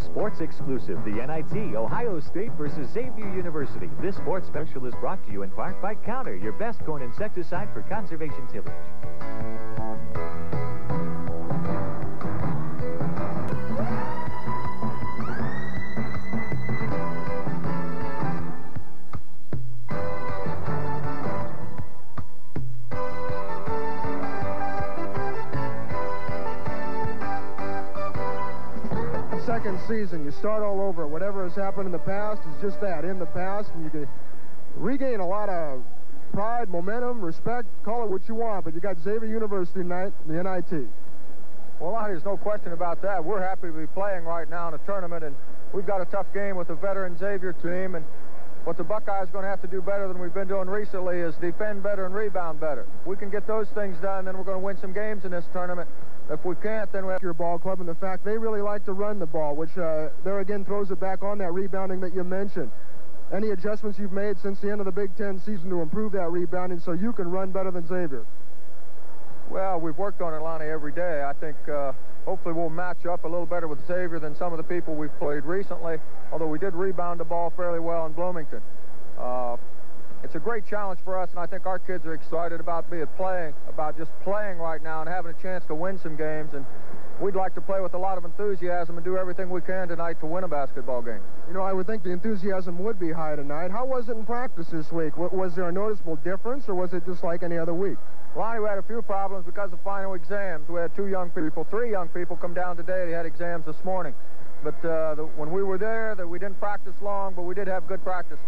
this sports exclusive, the NIT Ohio State versus Xavier University. This sports special is brought to you in part by Counter, your best corn insecticide for conservation tillage. You start all over. Whatever has happened in the past is just that, in the past, and you can regain a lot of pride, momentum, respect, call it what you want, but you got Xavier University tonight, the NIT. Well, I there's no question about that. We're happy to be playing right now in a tournament, and we've got a tough game with the veteran Xavier team, and what the Buckeyes are going to have to do better than we've been doing recently is defend better and rebound better. we can get those things done, then we're going to win some games in this tournament. If we can't, then we have your ball club and the fact they really like to run the ball, which uh, there again throws it back on that rebounding that you mentioned. Any adjustments you've made since the end of the Big Ten season to improve that rebounding so you can run better than Xavier? Well, we've worked on it, Lonnie, every day. I think uh, hopefully we'll match up a little better with Xavier than some of the people we've played recently, although we did rebound the ball fairly well in Bloomington. Uh, it's a great challenge for us, and I think our kids are excited about being playing, about just playing right now and having a chance to win some games. And we'd like to play with a lot of enthusiasm and do everything we can tonight to win a basketball game. You know, I would think the enthusiasm would be high tonight. How was it in practice this week? Was there a noticeable difference, or was it just like any other week? Lonnie, we had a few problems because of final exams. We had two young people, three young people come down today. They had exams this morning. But uh, the, when we were there, that we didn't practice long, but we did have good practice.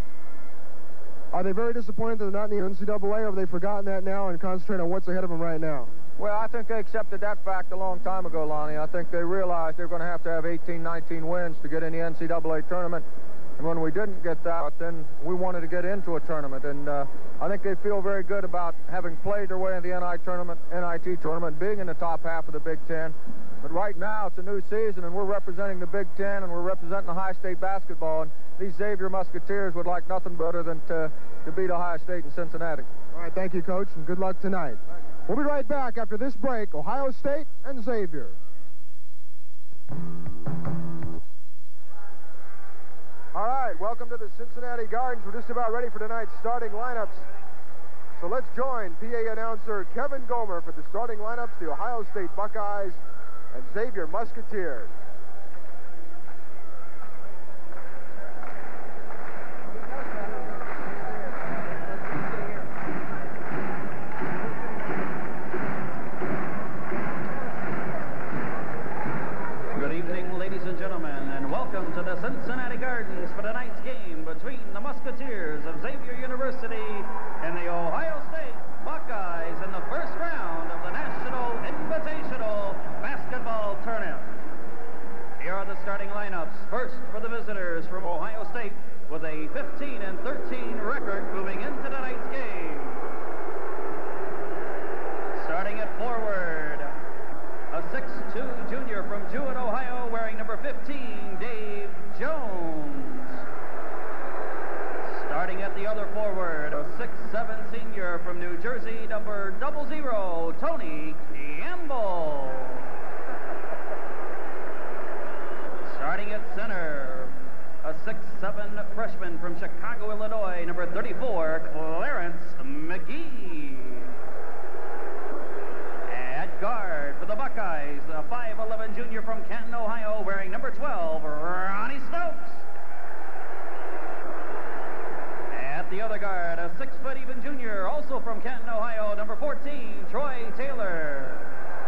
Are they very disappointed they're not in the NCAA, or have they forgotten that now and concentrate on what's ahead of them right now? Well, I think they accepted that fact a long time ago, Lonnie. I think they realized they're going to have to have 18, 19 wins to get in the NCAA tournament. And when we didn't get that, then we wanted to get into a tournament. And uh, I think they feel very good about having played their way in the NIT tournament, NIT tournament, being in the top half of the Big Ten. But right now, it's a new season, and we're representing the Big Ten, and we're representing Ohio State basketball. And these Xavier Musketeers would like nothing better than to, to beat Ohio State in Cincinnati. All right, thank you, Coach, and good luck tonight. We'll be right back after this break, Ohio State and Xavier. All right, welcome to the Cincinnati Gardens. We're just about ready for tonight's starting lineups. So let's join PA announcer Kevin Gomer for the starting lineups, the Ohio State Buckeyes and Xavier Musketeers. the starting lineups. First for the visitors from Ohio State with a 15 and 13 record moving into tonight's game. Starting at forward, a 6'2 junior from Jewett, Ohio, wearing number 15, Dave Jones. Starting at the other forward, a 6'7 senior from New Jersey, number double zero, Tony Campbell. Starting at center, a six-seven freshman from Chicago, Illinois, number 34, Clarence McGee. At guard for the Buckeyes, the 5'11 junior from Canton, Ohio, wearing number 12, Ronnie Stokes. At the other guard, a six-foot even junior, also from Canton, Ohio, number 14, Troy Taylor.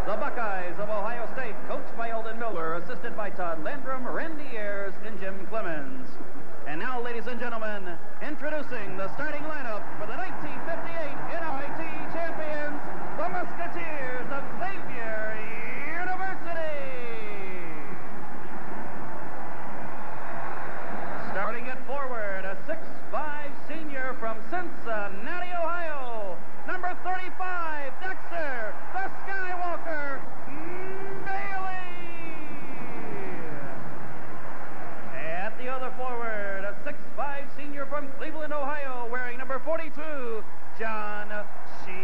The Buckeyes of Ohio State, coached by Eldon Miller, assisted by Todd Landrum, Randy Ayers, and Jim Clemens. And now, ladies and gentlemen, introducing the starting lineup for the 1958 NIT champions, the Musketeers of Xavier University. Starting at forward, a 6'5 senior from Cincinnati, Ohio number 35, Dexter, the Skywalker, Bailey. At the other forward, a six-five senior from Cleveland, Ohio, wearing number 42, John Shimko.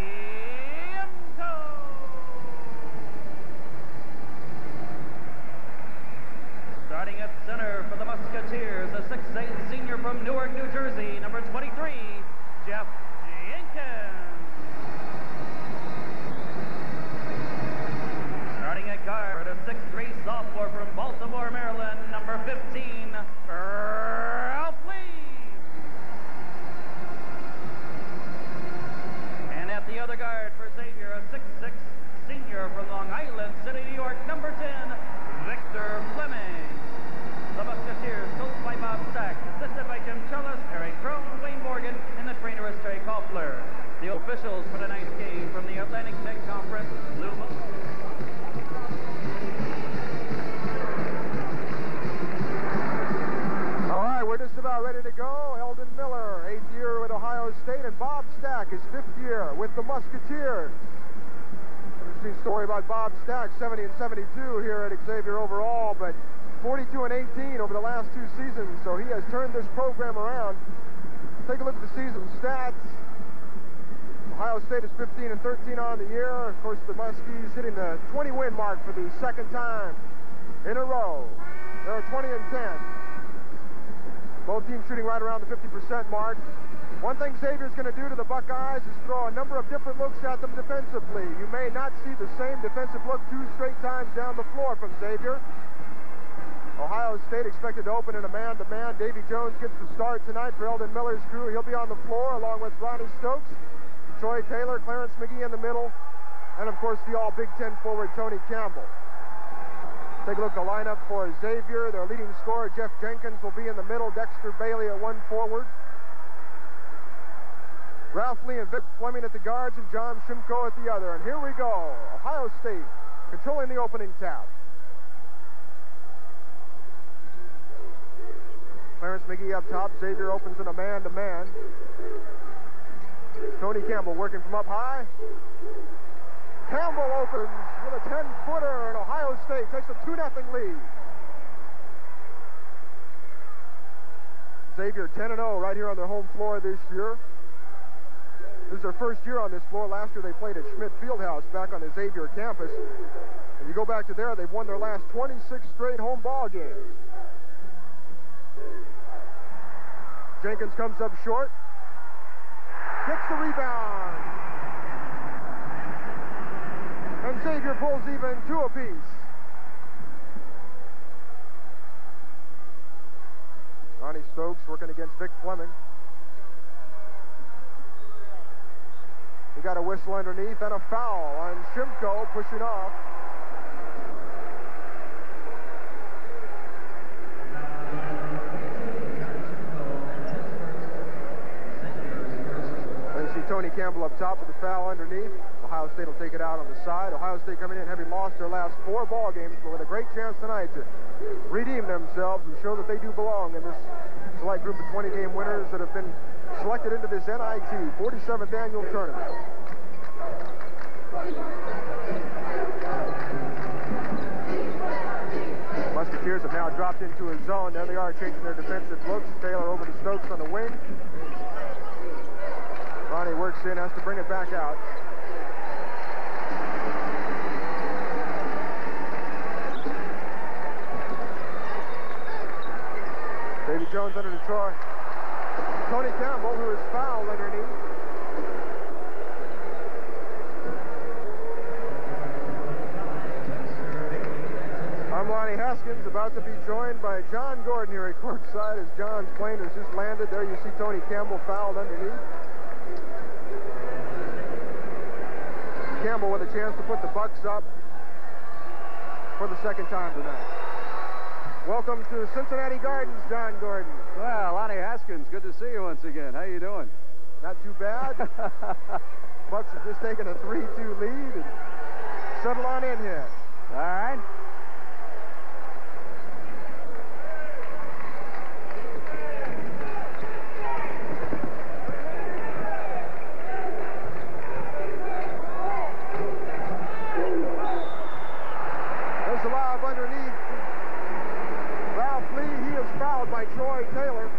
Starting at center for the Musketeers, a six-eight senior from Newark, New Jersey, number 23, Jeff Jenkins. From Baltimore, Maryland, number 15, with the Musketeers. Interesting story about Bob Staak, 70 and 72 here at Xavier overall, but 42 and 18 over the last two seasons, so he has turned this program around. Take a look at the season stats. Ohio State is 15 and 13 on the year. Of course, the Muskies hitting the 20-win mark for the second time in a row. They're 20 and 10. Both teams shooting right around the 50% mark. One thing Xavier's going to do to the Buckeyes is throw a number of different looks at them defensively. You may not see the same defensive look two straight times down the floor from Xavier. Ohio State expected to open in a man-to-man. Davy Jones gets the start tonight for Eldon Miller's crew. He'll be on the floor along with Ronnie Stokes, Troy Taylor, Clarence McGee in the middle, and of course the all Big Ten forward Tony Campbell. Take a look at the lineup for Xavier. Their leading scorer, Jeff Jenkins, will be in the middle. Dexter Bailey at one forward. Ralph Lee and Vic Fleming at the guards and John Shimko at the other. And here we go. Ohio State controlling the opening tap. Clarence McGee up top. Xavier opens in a man-to-man. Tony Campbell working from up high. Campbell opens with a 10-footer, and Ohio State takes a 2-0 lead. Xavier 10-0 right here on their home floor this year. This is their first year on this floor. Last year they played at Schmidt Fieldhouse back on the Xavier campus. And you go back to there, they've won their last 26 straight home ball games. Jenkins comes up short. Gets the rebound. And Xavier pulls even two apiece. Ronnie Stokes working against Vic Fleming. He got a whistle underneath and a foul on Shimko pushing off. Tony Campbell up top with the foul underneath. Ohio State will take it out on the side. Ohio State coming in having lost their last four ball games, but with a great chance tonight to redeem themselves and show that they do belong in this select group of 20-game winners that have been selected into this NIT 47th annual tournament. Musketeers have now dropped into a zone. There they are changing their defensive looks. Taylor over to Stokes on the wing. Ronnie works in, has to bring it back out. Davy Jones under the Troy. Tony Campbell, who is fouled underneath. I'm Lonnie Haskins, about to be joined by John Gordon here at courtside as John's plane has just landed. There you see Tony Campbell fouled underneath. Campbell with a chance to put the Bucks up for the second time tonight. Welcome to Cincinnati Gardens, John Gordon. Well, Lonnie Haskins, good to see you once again. How you doing? Not too bad. Bucks have just taken a 3-2 lead and settle on in here. All right. There's the lob underneath. Ralph Lee, he is fouled by Troy Taylor.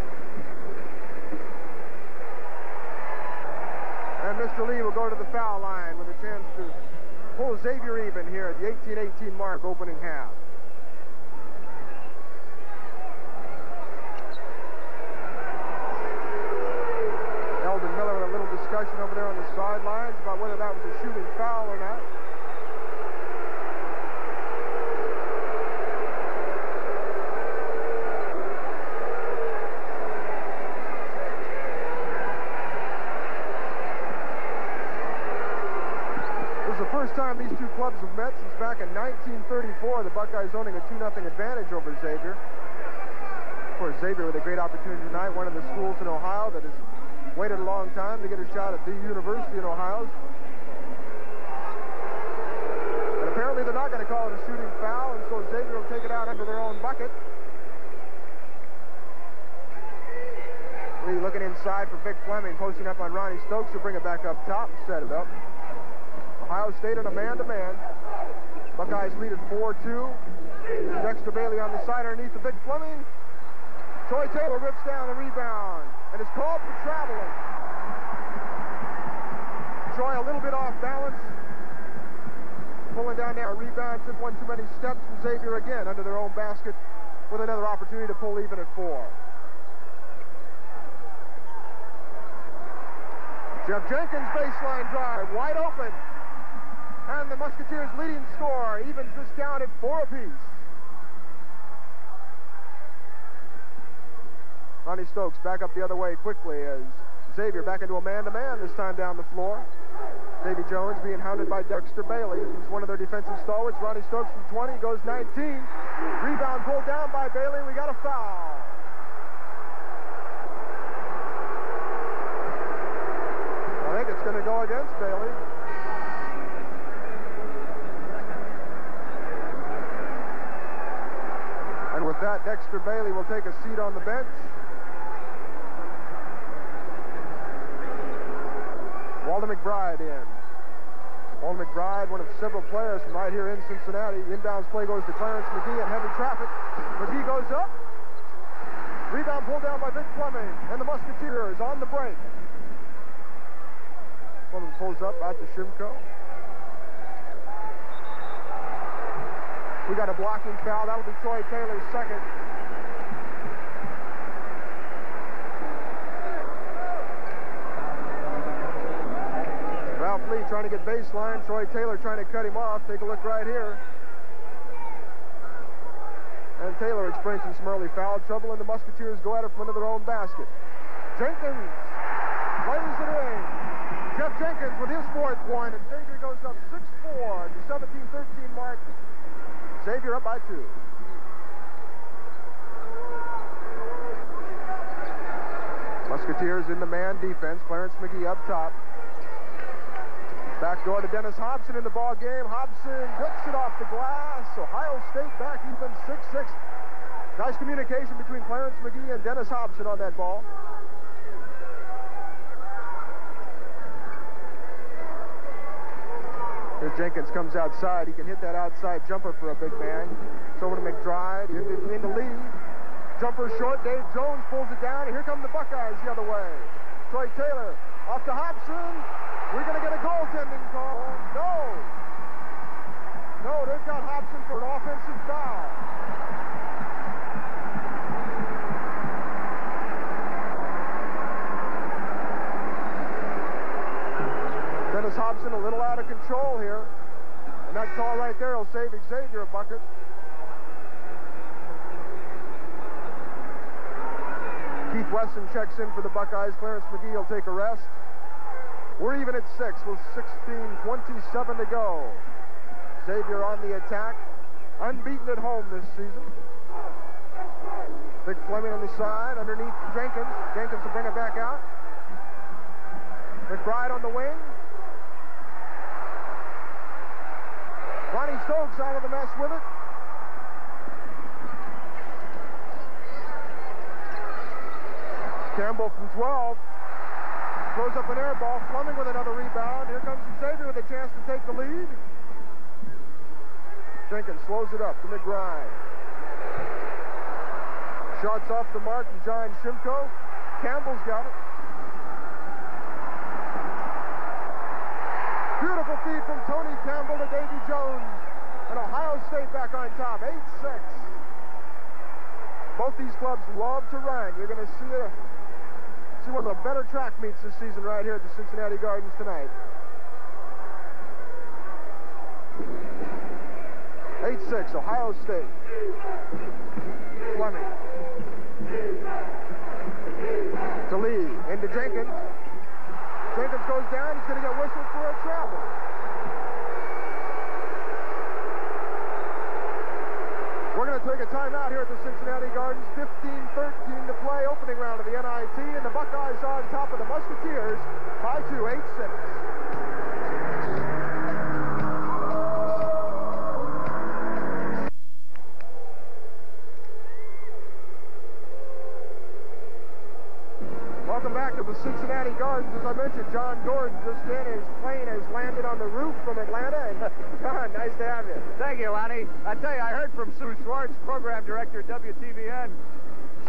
And Mr. Lee will go to the foul line with a chance to pull Xavier even here at the 18-18 mark opening half. First time have met since back in 1934. The Buckeyes owning a 2-0 advantage over Xavier. Of course, Xavier with a great opportunity tonight, one of the schools in Ohio that has waited a long time to get a shot at the University in Ohio. And apparently they're not going to call it a shooting foul, and so Xavier will take it out under their own bucket. Lee looking inside for Vic Fleming, posting up on Ronnie Stokes to bring it back up top and set it up. Ohio State in a man-to-man. -man. Buckeyes lead at 4-2. Dexter Bailey on the side underneath the big Fleming. Troy Taylor rips down the rebound and is called for traveling. Troy a little bit off balance. Pulling down there, a rebound, took one too many steps from Xavier again under their own basket with another opportunity to pull even at four. Jeff Jenkins baseline drive, wide open. And the Musketeers leading score evens this count at four apiece. Ronnie Stokes back up the other way quickly as Xavier back into a man-to-man -man this time down the floor. Davy Jones being hounded by Dexter Bailey, who's one of their defensive stalwarts. Ronnie Stokes from 20 goes 19. Rebound pulled down by Bailey. We got a foul. I think it's going to go against Bailey. That, Dexter Bailey will take a seat on the bench. Walter McBride in. Walter McBride, one of several players from right here in Cincinnati. Inbounds play goes to Clarence McGee in heavy traffic. McGee goes up. Rebound pulled down by Vic Fleming. And the Musketeer is on the break. Fleming pulls up out to Shimko. We got a blocking foul. That'll be Troy Taylor's second. Ralph Lee trying to get baseline. Troy Taylor trying to cut him off. Take a look right here. And Taylor experiencing some early foul trouble, and the Musketeers go at it from under their own basket. Jenkins lays it in. Jeff Jenkins with his fourth point, and Xavier goes up 6-4 at the 17-13 mark. Xavier up by two. Musketeers in the man defense. Clarence McGee up top. Back door to Dennis Hopson in the ball game. Hopson whips it off the glass. Ohio State back even 6-6. Nice communication between Clarence McGee and Dennis Hopson on that ball. Here Jenkins comes outside. He can hit that outside jumper for a big man. It's over to McBride. Into, into lead. Jumper short. Dave Jones pulls it down. And here come the Buckeyes the other way. Troy Taylor off to Hopson. We're going to get a goaltending call. No. No, they've got Hopson for an offensive foul. Dennis Hopson a little out of control here. And will save Xavier a bucket. Keith Wesson checks in for the Buckeyes. Clarence McGee will take a rest. We're even at six with 16-27 to go. Xavier on the attack. Unbeaten at home this season. Big Fleming on the side, underneath Jenkins. Jenkins will bring it back out. McBride on the wing. Ronnie Stokes out of the mess with it. Campbell from 12. Throws up an air ball. Fleming with another rebound. Here comes Xavier with a chance to take the lead. Jenkins slows it up to McBride. Shots off the mark from John Shimko. Campbell's got it. Beautiful feed from Tony Campbell to Davy Jones. And Ohio State back on top, 8-6. Both these clubs love to run. You're going to see, see one of the better track meets this season right here at the Cincinnati Gardens tonight. 8-6, Ohio State. Fleming. To Lee, into Jenkins. Jenkins goes down. He's going to get whistled for a travel. to take a timeout here at the Cincinnati Gardens. 15-13 to play, opening of and the Buckeyes are on top of the Musketeers by two, 8-6. Welcome back to the Cincinnati Gardens. As I mentioned, John Gordon just in. His plane has landed on the roof from Atlanta. And John, nice to have you. Thank you, Lonnie. I tell you, I heard from Sue Schwartz, program director at WTVN.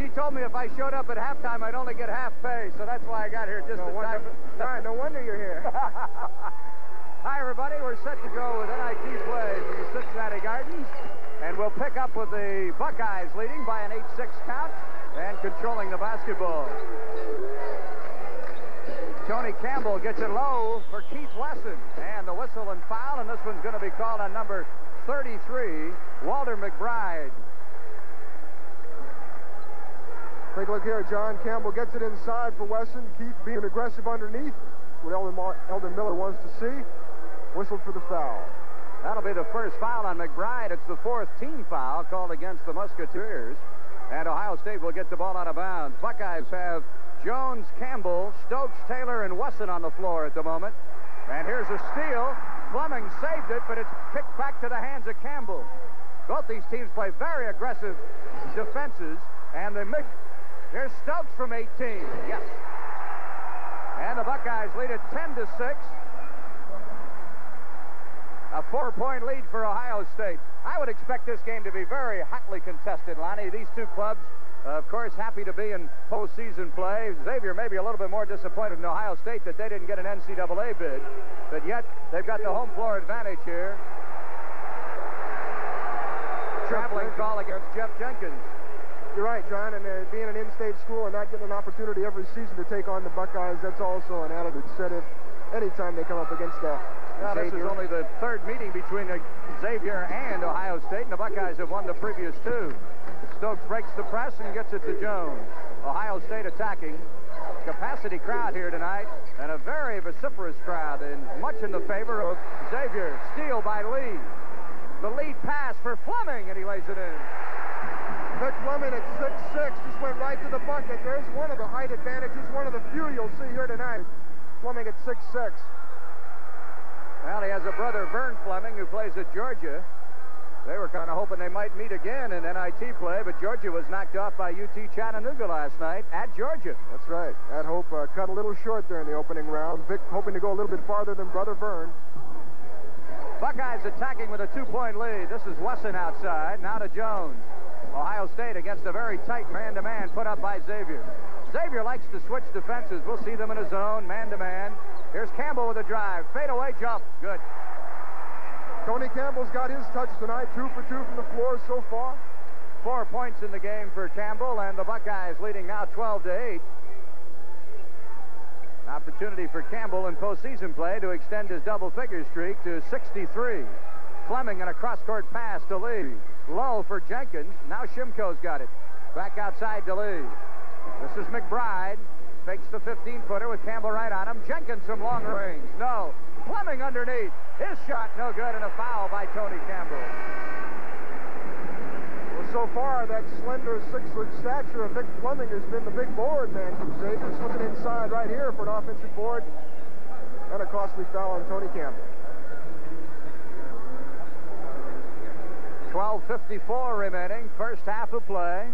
She told me if I showed up at halftime, I'd only get half pay, so that's why I got here just No in wonder, time. No wonder you're here. Hi, everybody. We're set to go with NIT play from the Cincinnati Gardens, and we'll pick up with the Buckeyes leading by an 8-6 count and controlling the basketball. Tony Campbell gets it low for Keith Wesson, and the whistle and foul, and this one's going to be called on number 33, Walter McBride. Take a look here. John Campbell gets it inside for Wesson. Keith being aggressive underneath. What Eldon, Eldon Miller wants to see. Whistled for the foul. That'll be the first foul on McBride. It's the fourth team foul called against the Musketeers. And Ohio State will get the ball out of bounds. Buckeyes have Jones, Campbell, Stokes, Taylor, and Wesson on the floor at the moment. And here's a steal. Fleming saved it, but it's kicked back to the hands of Campbell. Both these teams play very aggressive defenses. And the here's Stokes from 18. Yes. And the Buckeyes lead it 10 to 6. A four-point lead for Ohio State. I would expect this game to be very hotly contested, Lonnie. These two clubs, uh, of course, happy to be in postseason play. Xavier may be a little bit more disappointed in Ohio State that they didn't get an NCAA bid, but yet they've got the home floor advantage here. Traveling call against Jeff Jenkins. You're right, John. And uh, being an in-state school and not getting an opportunity every season to take on the Buckeyes, that's also an added incentive anytime they come up against uh, Now, this is only the third meeting between uh, Xavier and Ohio State, and the Buckeyes have won the previous two. Stokes breaks the press and gets it to Jones. Ohio State attacking. Capacity crowd here tonight, and a very vociferous crowd, and much in the favor of Xavier. Steal by Lee. The lead pass for Fleming, and he lays it in. Vic Fleming at 6'6", just went right to the bucket. There's one of the height advantages, one of the few you'll see here tonight. Fleming at 6'6". Well, he has a brother, Vern Fleming, who plays at Georgia. They were kind of hoping they might meet again in NIT play, but Georgia was knocked off by UT Chattanooga last night at Georgia. That's right. That hope uh, cut a little short there in the opening round. Vic hoping to go a little bit farther than brother Vern. Buckeyes attacking with a two-point lead. This is Wesson outside. Now to Jones. Ohio State against a very tight man-to-man put up by Xavier. Xavier likes to switch defenses. We'll see them in a zone, man-to-man. Here's Campbell with a drive. Fadeaway jump. Good. Tony Campbell's got his touch tonight, two for two from the floor so far. Four points in the game for Campbell, and the Buckeyes leading now 12 to 8. An Opportunity for Campbell in postseason play to extend his double-figure streak to 63. Fleming and a cross-court pass to Lee. Low for Jenkins. Now Shimko's got it. Back outside to Lee. This is McBride. Fakes the 15-footer with Campbell right on him. Jenkins from long range. No. Fleming underneath. His shot no good and a foul by Tony Campbell. Well, so far, that slender six-foot stature of Vic Fleming has been the big board man for Xavier. Slipping inside right here for an offensive board. And a costly foul on Tony Campbell. 12.54 remaining. First half of play.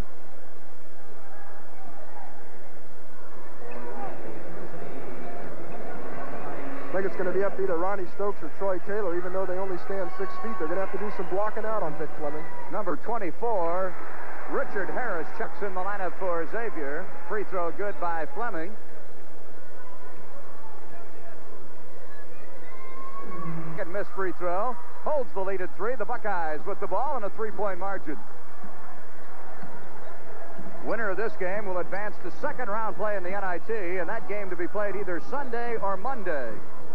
I think it's going to be up to either Ronnie Stokes or Troy Taylor, even though they only stand six feet. They're going to have to do some blocking out on Vic Fleming. Number 24, Richard Harris checks in the lineup for Xavier. Free throw good by Fleming. Second missed free throw. Holds the lead at three. The Buckeyes with the ball and a three-point margin. Winner of this game will advance to second round play in the NIT, and that game to be played either Sunday or Monday.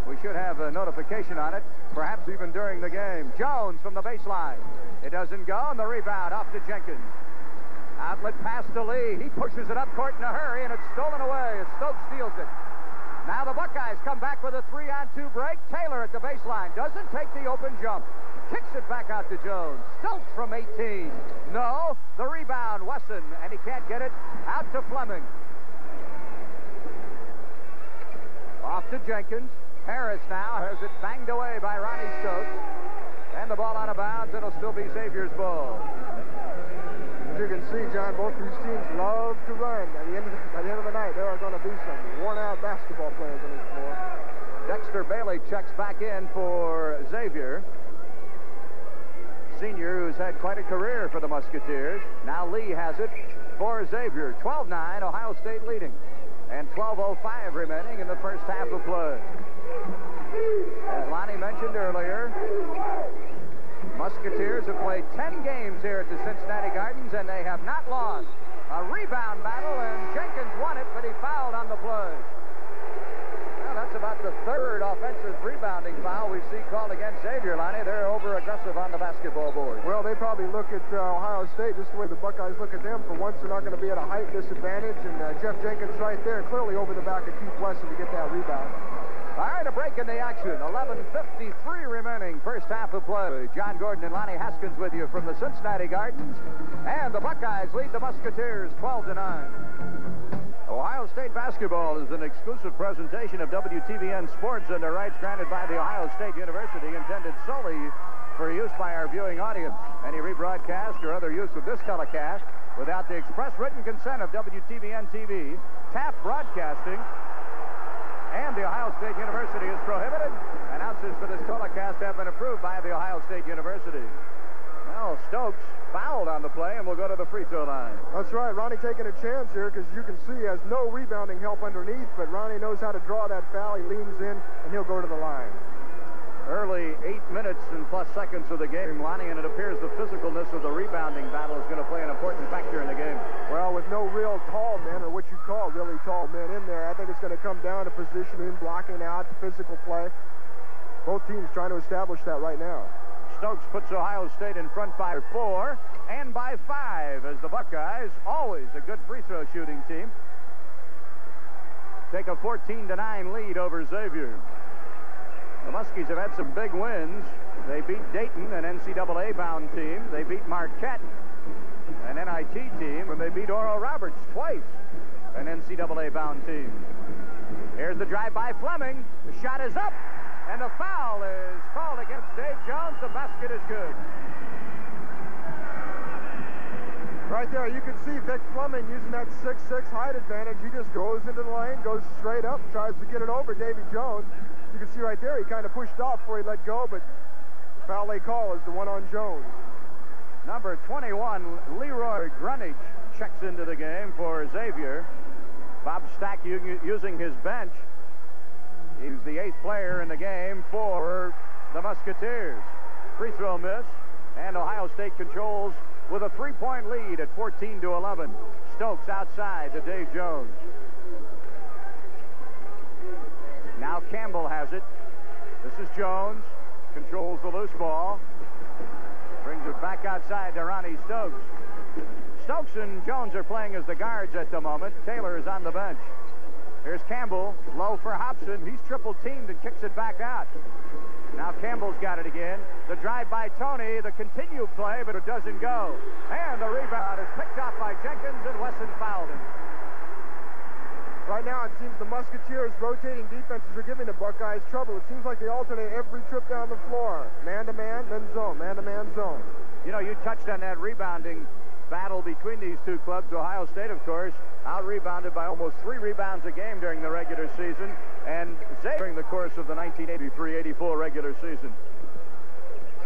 We should have a notification on it, perhaps even during the game. Jones from the baseline. It doesn't go, and the rebound off to Jenkins. Outlet pass to Lee. He pushes it up court in a hurry, and it's stolen away Stokes steals it. Now the Buckeyes come back with a three-on-two break. Taylor at the baseline doesn't take the open jump. kicks it back out to Jones. Stokes from 18. No, the rebound, Wesson, and he can't get it out to Fleming. Off to Jenkins. Harris now has it banged away by Ronnie Stokes. And the ball out of bounds. It'll still be Xavier's ball. As you can see, John, both these teams love to run. At the end of the, at the, end of the night, there are going to be some worn-out basketball players on this floor. Dexter Bailey checks back in for Xavier. Senior who's had quite a career for the Musketeers. Now Lee has it for Xavier. 12-9, Ohio State leading. And 12.05 remaining in the first half of play. As Lonnie mentioned earlier, Musketeers have played 10 games here at the Cincinnati Gardens, and they have not lost. A rebound battle, and Jenkins won it, but he fouled on the play. Well, that's about the third offensive rebounding foul we see called against Xavier, Lonnie. They're over-aggressive on the basketball board. Well, they probably look at uh, Ohio State just the way the Buckeyes look at them. For once, they're not going to be at a height disadvantage, and uh, Jeff Jenkins right there, clearly over the back of Keith Wesson to get that rebound. All right, a break in the action. 11.53 remaining. First half of play. John Gordon and Lonnie Haskins with you from the Cincinnati Gardens. And the Buckeyes lead the Musketeers 12 to 9. Ohio State basketball is an exclusive presentation of WTVN Sports under rights granted by the Ohio State University intended solely for use by our viewing audience. Any rebroadcast or other use of this telecast without the express written consent of WTVN TV, TAP Broadcasting, and the Ohio State University is prohibited. Announcers for this telecast have been approved by the Ohio State University. Well, Stokes fouled on the play and we'll go to the free throw line. That's right. Ronnie taking a chance here because you can see he has no rebounding help underneath, but Ronnie knows how to draw that foul. He leans in, and he'll go to the line. Early eight minutes and plus seconds of the game, Lonnie, and it appears the physicalness of the rebounding battle is going to play an important factor in the game. Well, with no real tall men, or what you call really tall men in there, I think it's going to come down to positioning, blocking out, physical play. Both teams trying to establish that right now. Stokes puts Ohio State in front by four and by five as the Buckeyes, always a good free throw shooting team, take a 14 to 9 lead over Xavier. The Muskies have had some big wins. They beat Dayton, an NCAA-bound team. They beat Marquette, an NIT team, and they beat Oral Roberts twice, an NCAA-bound team. Here's the drive by Fleming. The shot is up, and the foul is called against Dave Jones. The basket is good. Right there, you can see Vic Fleming using that 6'6 height advantage. He just goes into the lane, goes straight up, tries to get it over Davy Jones. You can see right there, he kind of pushed off before he let go, but foul they call is the one on Jones. Number 21, Leroy Greenidge, checks into the game for Xavier. Bob Staak using his bench. He's the eighth player in the game for the Musketeers. Free throw miss, and Ohio State controls with a three-point lead at 14 to 11. Stokes outside to Dave Jones. Now Campbell has it. This is Jones. Controls the loose ball. Brings it back outside to Ronnie Stokes. Stokes and Jones are playing as the guards at the moment. Taylor is on the bench. Here's Campbell, low for Hopson. He's triple teamed and kicks it back out. Now Campbell's got it again. The drive by Tony, the continued play, but it doesn't go. And the rebound is picked up by Jenkins, and Wesson fouled him. Right now, it seems the Musketeers' rotating defenses are giving the Buckeyes trouble. It seems like they alternate every trip down the floor. Man-to-man, then zone. Man-to-man, zone. You know, you touched on that rebounding battle between these two clubs. Ohio State, of course, out-rebounded by almost three rebounds a game during the regular season, and during the course of the 1983-84 regular season.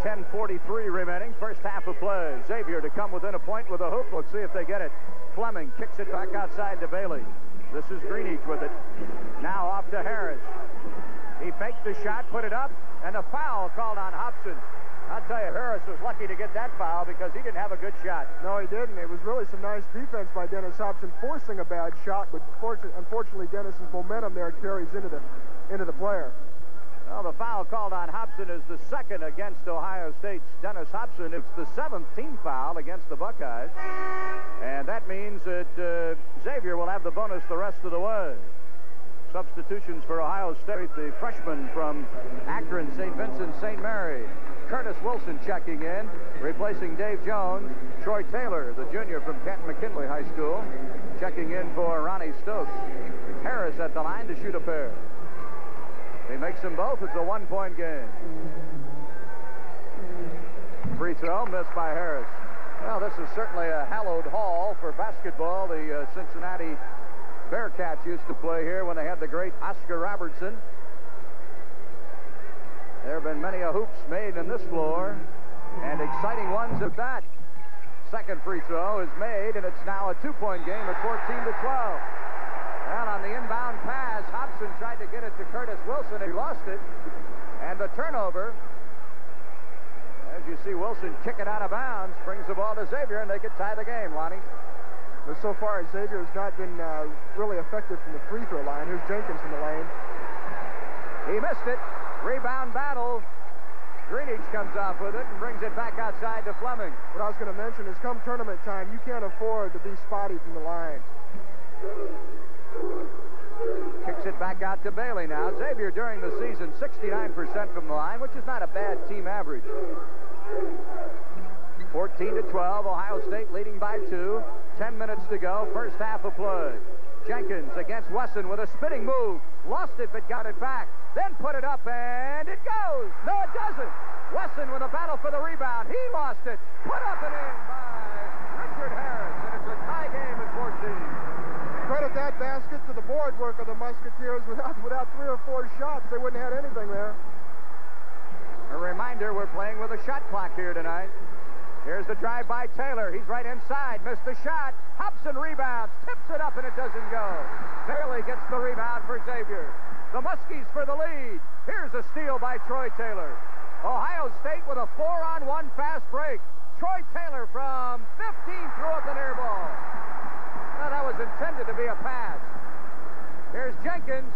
10.43 remaining, first half of play. Xavier to come within a point with a hoop. Let's see if they get it. Fleming kicks it back outside to Bailey. This is Greenidge with it. Now off to Harris. He faked the shot, put it up, and a foul called on Hopson. I'll tell you, Harris was lucky to get that foul because he didn't have a good shot. No, he didn't. It was really some nice defense by Dennis Hopson, forcing a bad shot, but unfortunately, Dennis's momentum there carries into the into the player. Well, the foul called on Hopson is the second against Ohio State's Dennis Hopson. It's the seventh team foul against the Buckeyes. And that means that uh, Xavier will have the bonus the rest of the way. Substitutions for Ohio State, the freshman from Akron, St. Vincent, St. Mary. Curtis Wilson checking in, replacing Dave Jones. Troy Taylor, the junior from Canton McKinley High School, checking in for Ronnie Stokes. Harris at the line to shoot a pair. He makes them both. It's a one-point game. Free throw missed by Harris. Well, this is certainly a hallowed hall for basketball. The uh, Cincinnati Bearcats used to play here when they had the great Oscar Robertson. There have been many a hoops made in this floor, and exciting ones at that. Second free throw is made, and it's now a two-point game at 14 to 12. Well, on the inbound pass, Hopson tried to get it to Curtis Wilson. He lost it, and the turnover. As you see Wilson kick it out of bounds, brings the ball to Xavier, and they could tie the game, Lonnie. But so far, Xavier has not been uh, really effective from the free throw line. Here's Jenkins in the lane. He missed it. Rebound battle. Greenidge comes off with it and brings it back outside to Fleming. What I was going to mention is come tournament time, you can't afford to be spotty from the line. Kicks it back out to Bailey now. Xavier during the season, 69% from the line, which is not a bad team average. 14 to 12, Ohio State leading by two. 10 minutes to go, first half of play. Jenkins against Wesson with a spinning move. Lost it, but got it back. Then put it up, and it goes. No, it doesn't. Wesson with a battle for the rebound. He lost it. Put up and in by Richard Harris, and it's a tie game at 14. Credit that basket to the board work of the Musketeers. Without, without three or four shots, they wouldn't have had anything there. A reminder, we're playing with a shot clock here tonight. Here's the drive by Taylor. He's right inside. Missed the shot. Hopson rebounds. Tips it up and it doesn't go. Bailey gets the rebound for Xavier. The Muskies for the lead. Here's a steal by Troy Taylor. Ohio State with a four-on-one fast break. Troy Taylor from 15 threw up an air ball. Well, that was intended to be a pass. Here's Jenkins.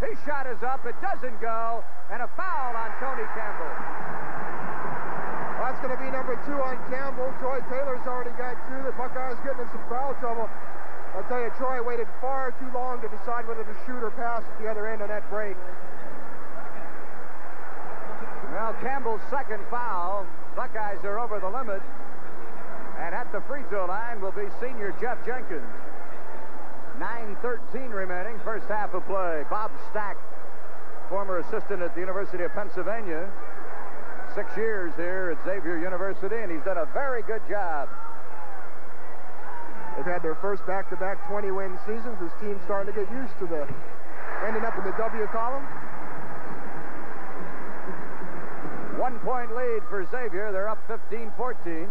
His shot is up. It doesn't go. And a foul on Tony Campbell. That's going to be number two on Campbell. Troy Taylor's already got two. The Buckeyes getting in some foul trouble. I'll tell you, Troy waited far too long to decide whether to shoot or pass at the other end on that break. Well, Campbell's second foul. Buckeyes are over the limit. And at the free throw line will be senior Jeff Jenkins. 9-13 remaining, first half of play. Bob Staak, former assistant at the University of Pennsylvania, six years here at Xavier University, and he's done a very good job. They've had their first back-to-back 20-win seasons. This team's starting to get used to the ending up in the W column. One-point lead for Xavier. They're up 15-14.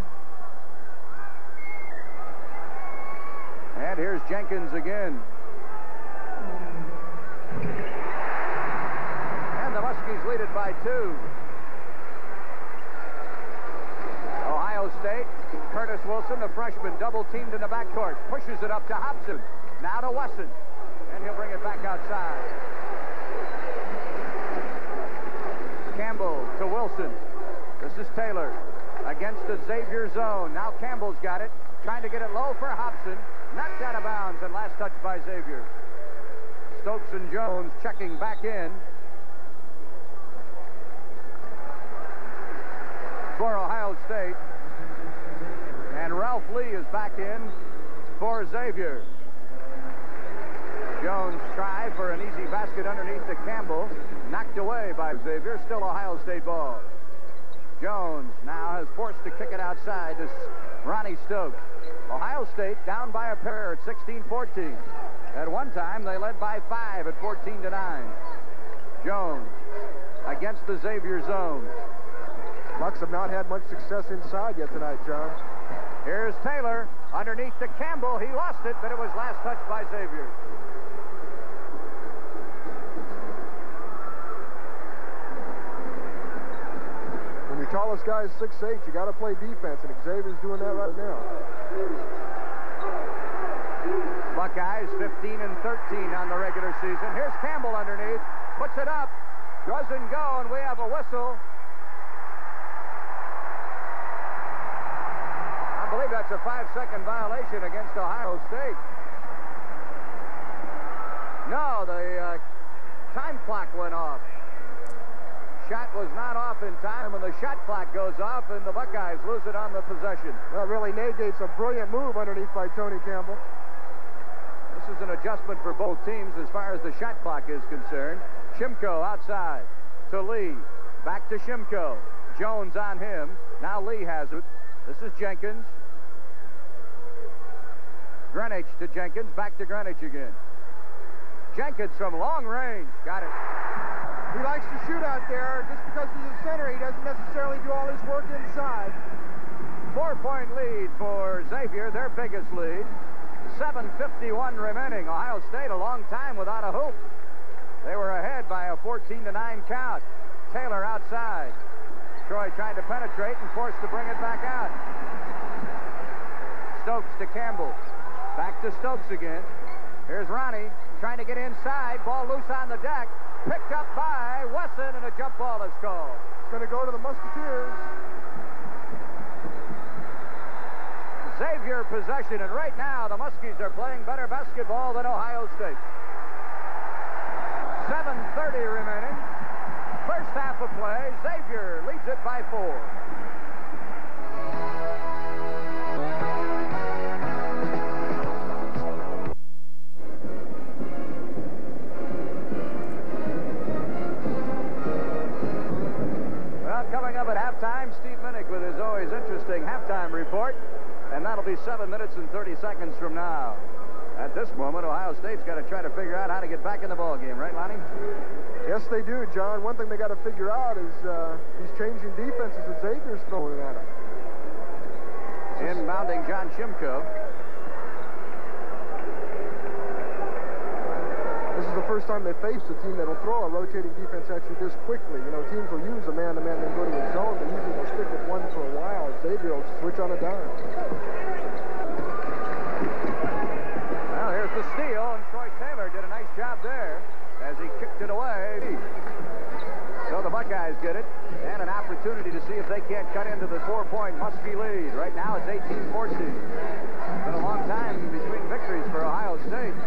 And here's Jenkins again. And the Muskies lead it by two. Ohio State. Curtis Wilson, the freshman, double teamed in the backcourt. Pushes it up to Hopson. Now to Wesson. And he'll bring it back outside. Campbell to Wilson. This is Taylor against the Xavier zone. Now Campbell's got it. Trying to get it low for Hopson. Knocked out of bounds and last touch by Xavier. Stokes and Jones checking back in. For Ohio State. And Ralph Lee is back in for Xavier. Jones try for an easy basket underneath to Campbell. Knocked away by Xavier. Still Ohio State ball. Jones now has forced to kick it outside to Ronnie Stokes. Ohio State down by a pair at 16-14. At one time, they led by five at 14 to 9. Jones against the Xavier zone. Bucks have not had much success inside yet tonight, John. Here's Taylor underneath to Campbell. He lost it, but it was last touched by Xavier. Tallest guy is 6'8", you got to play defense, and Xavier's doing that right now. Buckeyes 15 and 13 on the regular season. Here's Campbell underneath, puts it up, doesn't go, and we have a whistle. I believe that's a five-second violation against Ohio State. No, the uh, time clock went off. Shot was not off in time, and the shot clock goes off, and the Buckeyes lose it on the possession. That really negates a brilliant move underneath by Tony Campbell. This is an adjustment for both teams as far as the shot clock is concerned. Shimko outside to Lee. Back to Shimko. Jones on him. Now Lee has it. This is Jenkins. Greenidge to Jenkins. Back to Greenidge again. Jenkins from long range. Got it. He likes to shoot out there. Just because he's a center, he doesn't necessarily do all his work inside. Four-point lead for Xavier, their biggest lead. 7.51 remaining. Ohio State a long time without a hoop. They were ahead by a 14 to 9 count. Taylor outside. Troy trying to penetrate and forced to bring it back out. Stokes to Campbell. Back to Stokes again. Here's Ronnie trying to get inside. Ball loose on the deck. Picked up by Wesson, and a jump ball is called. It's going to go to the Musketeers. Xavier possession, and right now the Muskies are playing better basketball than Ohio State. 7.30 remaining. First half of play, Xavier leads it by four. Coming up at halftime, Steve Minnick with his always interesting halftime report. And that'll be 7 minutes and 30 seconds from now. At this moment, Ohio State's got to try to figure out how to get back in the ball game, right, Lonnie? Yes, they do, John. One thing they got to figure out is uh, these changing defenses that Xavier's throwing at them. Inbounding John Shimko. This is the first time they faced a team that'll throw a rotating defense at you this quickly. You know, teams will use a man-to-man and go to a zone, but usually they'll stick with one for a while. Xavier will switch on a dime. Well, here's the steal, and Troy Taylor did a nice job there as he kicked it away. So the Buckeyes get it, and an opportunity to see if they can't cut into the four-point Muskie lead. Right now it's 18-14. Been a long time between victories for Ohio State.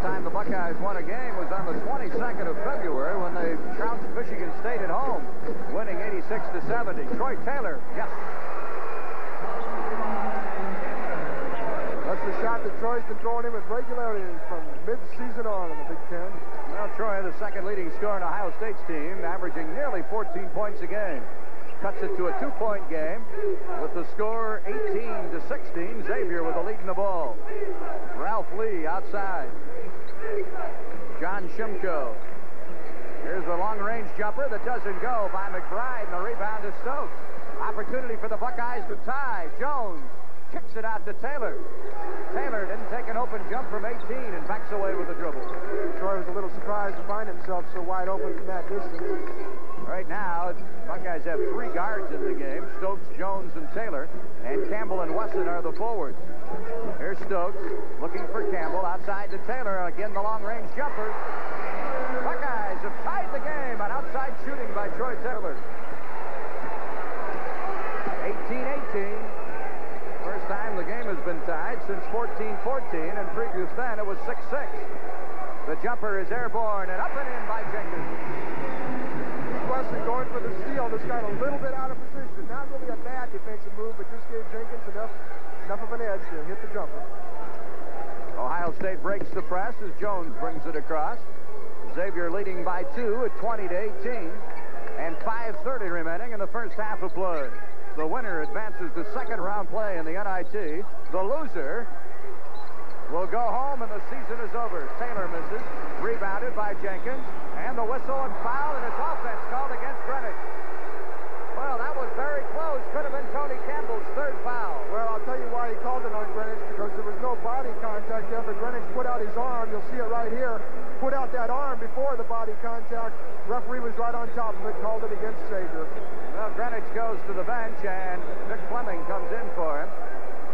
Last time the Buckeyes won a game was on the 22nd of February when they trounced Michigan State at home, winning 86 to 70. Troy Taylor, yes. That's the shot that Troy's been throwing in with regularity from mid-season on in the Big Ten. Now Troy, the second leading scorer in Ohio State's team, averaging nearly 14 points a game. Cuts it to a two-point game with the score 18 to 16. Xavier with the lead in the ball. Ralph Lee outside. John Shimko. Here's the long-range jumper that doesn't go by McBride, and the rebound to Stokes. Opportunity for the Buckeyes to tie. Jones kicks it out to Taylor. Taylor didn't take an open jump from 18 and backs away with the dribble. Troy was a little surprised to find himself so wide open from that distance. Right now, Buckeyes have three guards in the game, Stokes, Jones, and Taylor, and Campbell and Wesson are the forwards. Here's Stokes looking for Campbell outside to Taylor. Again, the long-range jumper. Buckeyes have tied the game on outside shooting by Troy Taylor. 18-18. First time the game has been tied since 14-14, and previous then it was 6-6. The jumper is airborne and up and in by Jenkins. Wesson going for the steal. This got a little bit out of position. Not really a bad defensive move, but just gave Jenkins enough, enough of an edge to hit the jumper. Ohio State breaks the press as Jones brings it across. Xavier leading by two at 20 to 18. And 5.30 remaining in the first half of play. The winner advances to second round play in the NIT. The loser will go home and the season is over. Taylor misses. Rebounded by Jenkins. And the whistle and foul and it's offense called against Greenidge. Well, that was very close. Could have been Tony Campbell's third foul. Well, I'll tell you why he called it on Greenidge, because there was no body contact there, but Greenidge put out his arm. You'll see it right here. Put out that arm before the body contact. Referee was right on top of it, called it against Xavier. Well, Greenidge goes to the bench, and Vic Fleming comes in for him.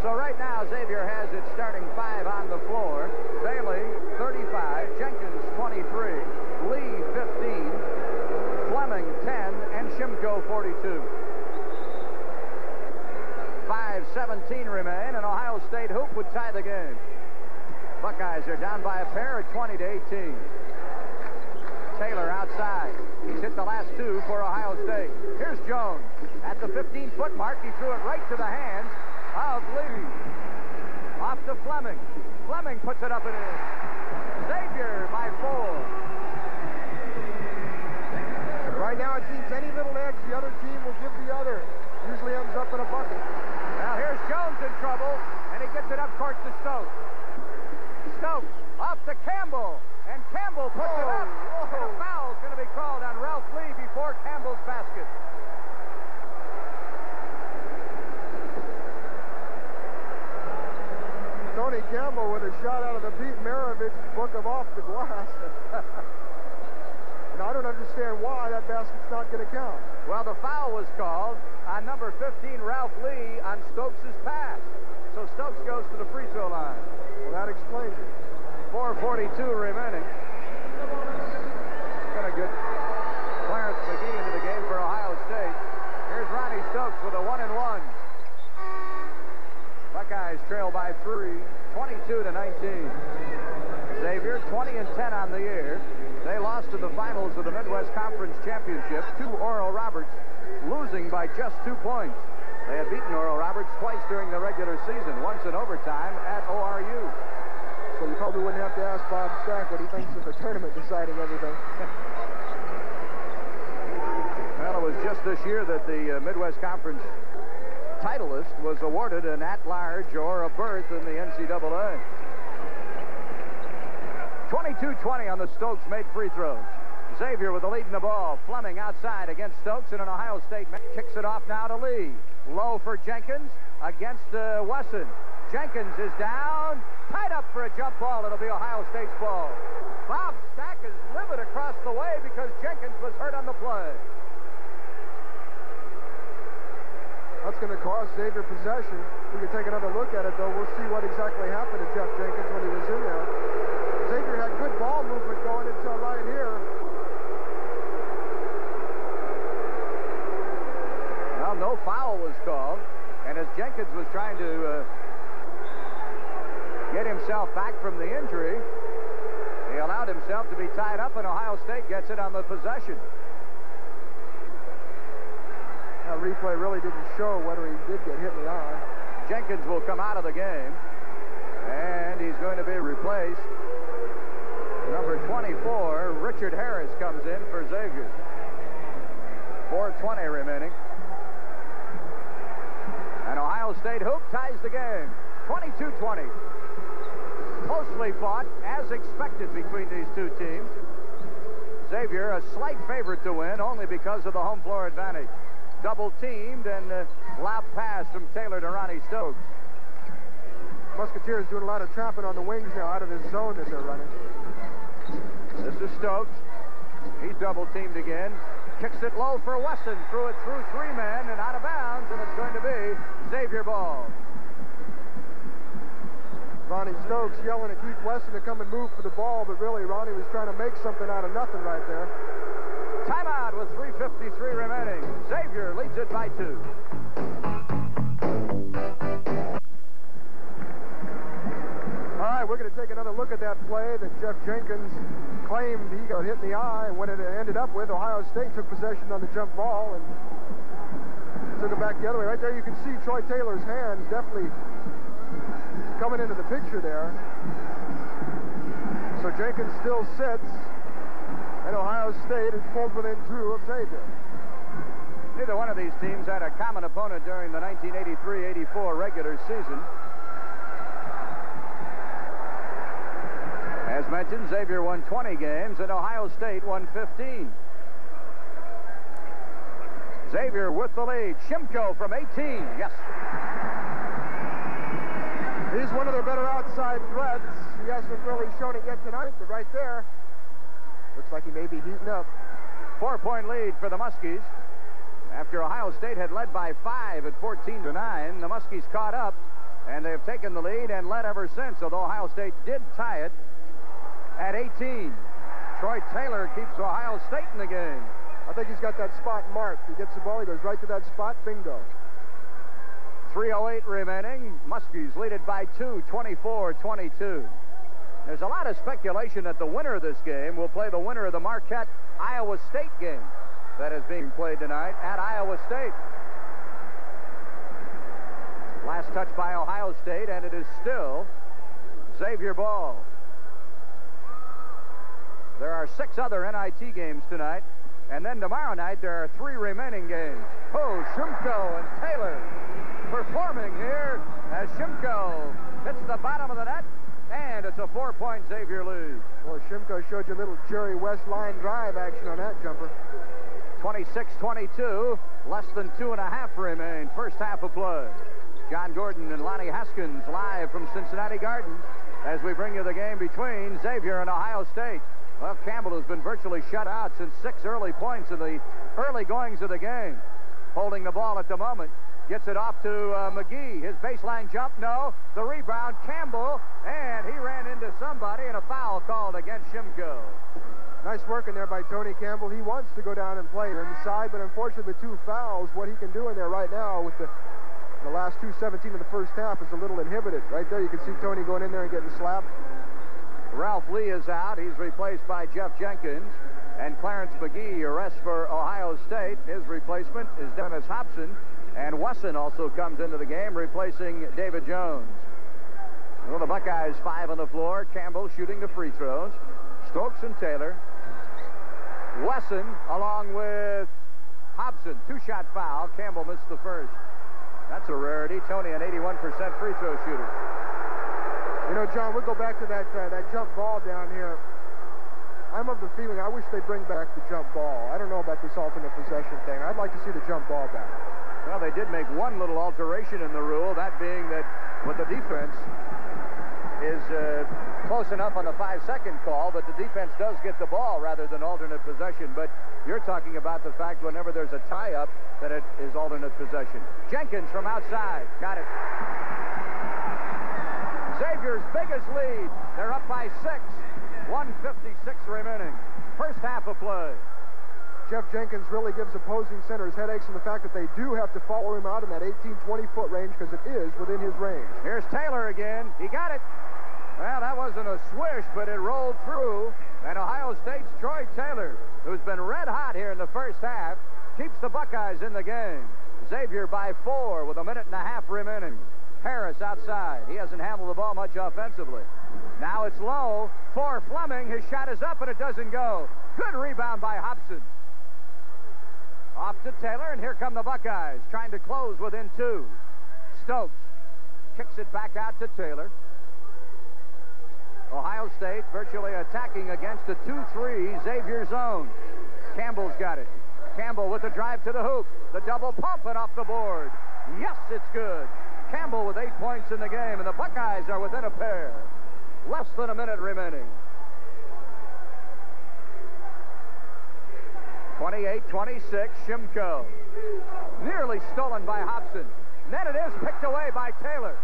So right now, Xavier has its starting five on the floor. Bailey, 35. Jenkins, 23. Lee, 15. Fleming, 10. And 42. 5-17 remain, and Ohio State hoop would tie the game. Buckeyes are down by a pair at 20 to 18. Taylor outside. He's hit the last two for Ohio State. Here's Jones. At the 15-foot mark, he threw it right to the hands of Lee. Off to Fleming. Fleming puts it up and in. Xavier by four. Right now, it seems any little edge the other team will give the other. Usually ends up in a bucket. Now here's Jones in trouble, and he gets it up court to Stokes. Stokes off to Campbell, and Campbell puts it up. Whoa, And a foul's going to be called on Ralph Lee before Campbell's basket. Tony Campbell with a shot out of the Pete Maravich book of off the glass. don't understand why that basket's not going to count. Well, the foul was called on number 15, Ralph Lee, on Stokes' pass. So Stokes goes to the free throw line. Well, that explains it. 4.42 remaining. Gonna get Clarence McGee into the game for Ohio State. Here's Ronnie Stokes with a one and one. Buckeyes trail by three, 22 to 19. Xavier 20 and 10 on the year. They lost to the finals of the Midwest Conference Championship to Oral Roberts, losing by just two points. They had beaten Oral Roberts twice during the regular season, once in overtime at ORU. So you probably wouldn't have to ask Bob Staak what he thinks of the tournament deciding everything. Well, it was just this year that the uh, Midwest Conference titleist was awarded an at-large or a berth in the NCAA. 22-20 on the Stokes made free throws. Xavier with the lead in the ball. Fleming outside against Stokes and an Ohio State man kicks it off now to Lee. Low for Jenkins against uh, Wesson. Jenkins is down, tied up for a jump ball. It'll be Ohio State's ball. Bob Staak is livid across the way because Jenkins was hurt on the play. That's going to cost Xavier possession. We can take another look at it, though. We'll see what exactly happened to Jeff Jenkins when he was in there. Xavier had good ball movement going until right here. Well, no foul was called. And as Jenkins was trying to uh, get himself back from the injury, he allowed himself to be tied up, and Ohio State gets it on the possession. That replay really didn't show whether he did get hit in the eye. Jenkins will come out of the game, and he's going to be replaced. Number 24, Richard Harris, comes in for Xavier. 4.20 remaining. And Ohio State hoop ties the game. 22-20. Closely fought, as expected, between these two teams. Xavier, a slight favorite to win, only because of the home floor advantage. Double teamed and uh, lob pass from Taylor to Ronnie Stokes. Musketeers doing a lot of trapping on the wings now out of this zone as they're running. This is Stokes. He's double teamed again. Kicks it low for Wesson. Threw it through three men and out of bounds, and it's going to be Xavier ball. Ronnie Stokes yelling at Keith Wesson to come and move for the ball, but really Ronnie was trying to make something out of nothing right there. Timeout with 3.53 remaining. Xavier leads it by two. Right, we're going to take another look at that play that Jeff Jenkins claimed he got hit in the eye, and what it ended up with, Ohio State took possession on the jump ball and took it back the other way. Right there, you can see Troy Taylor's hands definitely coming into the picture there. So Jenkins still sits, and Ohio State is pulled within two of Xavier. Neither one of these teams had a common opponent during the 1983-84 regular season. As mentioned, Xavier won 20 games and Ohio State won 15. Xavier with the lead. Shimko from 18. Yes. He's one of their better outside threats. He hasn't really shown it yet tonight, but right there, looks like he may be heating up. Four-point lead for the Muskies. After Ohio State had led by five at 14 to 9, the Muskies caught up, and they've taken the lead and led ever since, although Ohio State did tie it at 18. Troy Taylor keeps Ohio State in the game. I think he's got that spot marked. He gets the ball, he goes right to that spot, bingo. 3.08 remaining. Muskies lead it by two, 24-22. There's a lot of speculation that the winner of this game will play the winner of the Marquette Iowa State game that is being played tonight at Iowa State. Last touch by Ohio State, and it is still Xavier ball. There are six other NIT games tonight, and then tomorrow night there are three remaining games. Oh, Shimko and Taylor performing here as Shimko hits the bottom of the net, and it's a four-point Xavier lead. Well, Shimko showed you a little Jerry West line drive action on that jumper. 26-22, less than two and a half remain. First half of play. John Gordon and Lonnie Haskins live from Cincinnati Gardens as we bring you the game between Xavier and Ohio State. Well, Campbell has been virtually shut out since six early points in the early goings of the game. Holding the ball at the moment. Gets it off to uh, McGee. His baseline jump, no. The rebound, Campbell, and he ran into somebody, and a foul called against Shimko. Nice work in there by Tony Campbell. He wants to go down and play inside, but unfortunately the two fouls, what he can do in there right now with the the last two 17 of the first half is a little inhibited. Right there, you can see Tony going in there and getting slapped. Ralph Lee is out. He's replaced by Jeff Jenkins. And Clarence McGee arrests for Ohio State. His replacement is Dennis Hopson. And Wesson also comes into the game, replacing David Jones. Well, the Buckeyes five on the floor. Campbell shooting the free throws. Stokes and Taylor. Wesson along with Hopson. Two-shot foul. Campbell missed the first. That's a rarity. Tony, an 81% free throw shooter. You know, John, we'll go back to that uh, that jump ball down here. I'm of the feeling I wish they bring back the jump ball. I don't know about this alternate possession thing. I'd like to see the jump ball back. Well, they did make one little alteration in the rule, that being that with the defense is uh, close enough on the five-second call, but the defense does get the ball rather than alternate possession. But you're talking about the fact whenever there's a tie-up that it is alternate possession. Jenkins from outside. Got it. Xavier's biggest lead. They're up by six. 156 remaining. First half of play. Jeff Jenkins really gives opposing centers headaches in the fact that they do have to follow him out in that 18, 20 foot range because it is within his range. Here's Taylor again. He got it. Well, that wasn't a swish, but it rolled through. And Ohio State's Troy Taylor, who's been red hot here in the first half, keeps the Buckeyes in the game. Xavier by four with a minute and a half remaining. Harris outside. He hasn't handled the ball much offensively. Now it's low for Fleming. His shot is up, and it doesn't go. Good rebound by Hopson. Off to Taylor, and here come the Buckeyes, trying to close within two. Stokes kicks it back out to Taylor. Ohio State virtually attacking against a 2-3 Xavier zone. Campbell's got it. Campbell with the drive to the hoop. The double pump and off the board. Yes, it's good. Campbell with eight points in the game, and the Buckeyes are within a pair. Less than a minute remaining. 28-26, Shimko. Nearly stolen by Hopson. Then it is picked away by Taylor.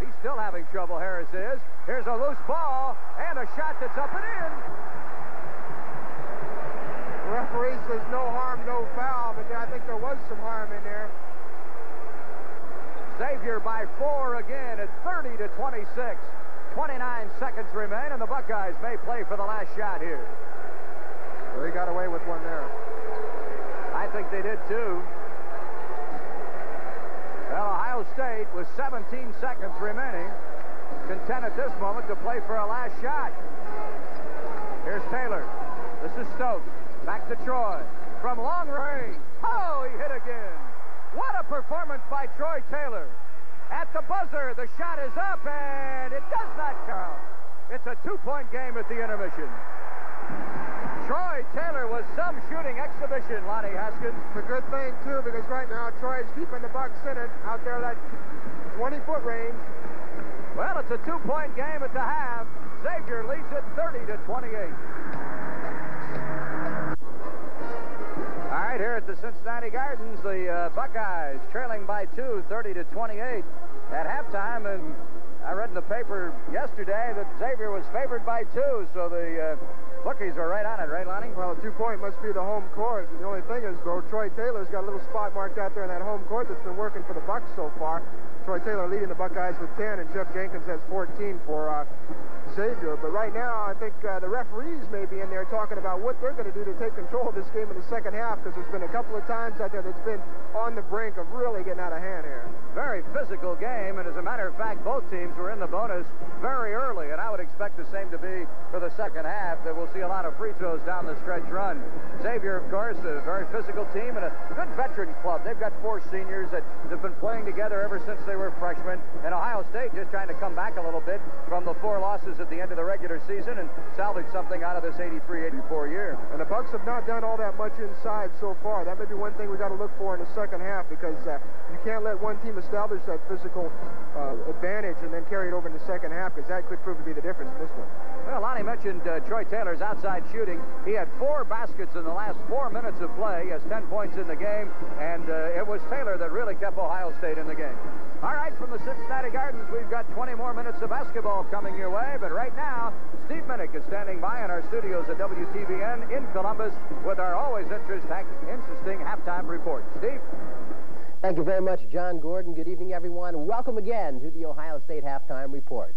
He's still having trouble, Harris is. Here's a loose ball and a shot that's up and in. The referee says no harm, no foul, but I think there was some harm in there. Xavier by four again at 30 to 26. 29 seconds remain, and the Buckeyes may play for the last shot here. Well, they got away with one there. I think they did too. Well, Ohio State with 17 seconds remaining, content at this moment to play for a last shot. Here's Taylor. This is Stokes. Back to Troy. From long range. Oh, he hit again. What a performance by Troy Taylor. At the buzzer, the shot is up, and it does not count. It's a two-point game at the intermission. Troy Taylor was some shooting exhibition, Lonnie Haskins. It's a good thing, too, because right now Troy's keeping the Bucks in it out there that 20-foot range. Well, it's a two-point game at the half. Xavier leads it 30 to 28. All right, here at the Cincinnati Gardens, the uh, Buckeyes trailing by two, 30 to 28 at halftime. And I read in the paper yesterday that Xavier was favored by two, so the uh, bookies are right on it, right, Lonnie? Well, two-point must be the home court. The only thing is, though, Troy Taylor's got a little spot marked out there in that home court that's been working for the Bucks so far. Troy Taylor leading the Buckeyes with 10, and Jeff Jenkins has 14 for uh, Xavier. But right now, I think uh, the referees may be in there talking about what they're going to do to take control of this game in the second half because there's been a couple of times out there that's been on the brink of really getting out of hand here. Very physical game, and as a matter of fact, both teams were in the bonus very early, and I would expect the same to be for the second half, that we'll see a lot of free throws down the stretch run. Xavier, of course, a very physical team and a good veteran club. They've got four seniors that have been playing together ever since they were freshmen, and Ohio State just trying to come back a little bit from the four losses at the end of the regular season and salvage something out of this 83-84 year. And the Bucks have not done all that much inside so far. That may be one thing we got to look for in the second half because uh, you can't let one team establish that physical uh, advantage and then carry it over in the second half because that could prove to be the difference in this one. Well, Lonnie mentioned uh, Troy Taylor's outside shooting. He had four baskets in the last four minutes of play. He has 10 points in the game, and uh, it was Taylor that really kept Ohio State in the game. All right, from the Cincinnati Gardens, we've got 20 more minutes of basketball coming your way, but right now, Steve Minnick is standing by in our studios at WTVN in Columbus with our always interesting halftime report. Steve? Thank you very much, John Gordon. Good evening, everyone. Welcome again to the Ohio State Halftime Report.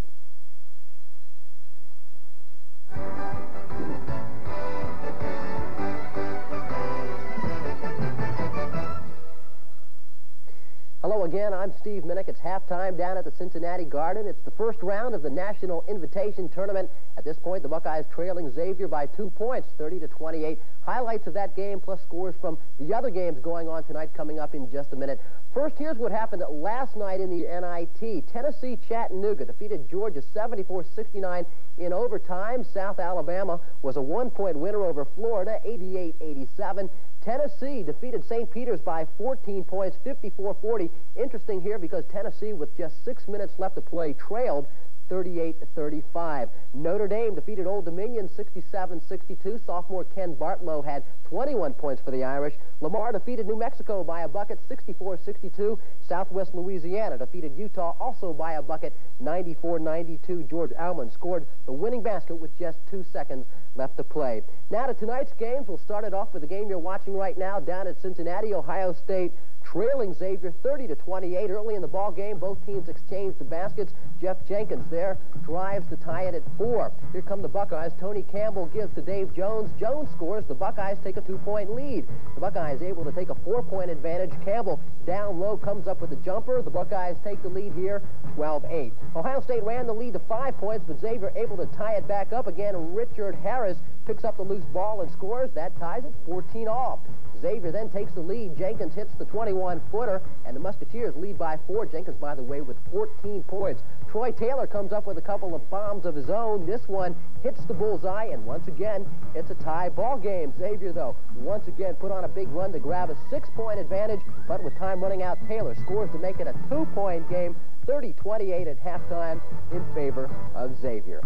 Hello again, I'm Steve Minnick. It's halftime down at the Cincinnati Garden. It's the first round of the National Invitation Tournament. At this point, the Buckeyes trailing Xavier by two points, 30 to 28. Highlights of that game plus scores from the other games going on tonight coming up in just a minute. First, here's what happened last night in the NIT. Tennessee Chattanooga defeated Georgia 74-69 in overtime. South Alabama was a one-point winner over Florida, 88-87. Tennessee defeated St. Peter's by 14 points, 54-40. Interesting here because Tennessee, with just six minutes left to play, trailed 38-35. Notre Dame defeated Old Dominion 67-62. Sophomore Ken Barlow had 21 points for the Irish. Lamar defeated New Mexico by a bucket 64-62. Southwest Louisiana defeated Utah also by a bucket 94-92. George Almond scored the winning basket with just two seconds left to play. Now to tonight's games. We'll start it off with the game you're watching right now down at Cincinnati. Ohio State trailing Xavier 30 to 28 early in the ball game. Both teams exchange the baskets. Jeff Jenkins there drives to tie it at four. Here come the Buckeyes. Tony Campbell gives to Dave Jones. Jones scores. The Buckeyes take a two-point lead. The Buckeyes able to take a four-point advantage. Campbell down low comes up with a jumper. The Buckeyes take the lead here 12-8. Ohio State ran the lead to five points, but Xavier able to tie it back up again. Richard Harris picks up the loose ball and scores. That ties it 14 all. Xavier then takes the lead. Jenkins hits the 21-footer, and the Musketeers lead by four. Jenkins, by the way, with 14 points. Troy Taylor comes up with a couple of bombs of his own. This one hits the bullseye, and once again, it's a tie ball game. Xavier, though, once again put on a big run to grab a six-point advantage, but with time running out, Taylor scores to make it a two-point game, 30-28 at halftime in favor of Xavier.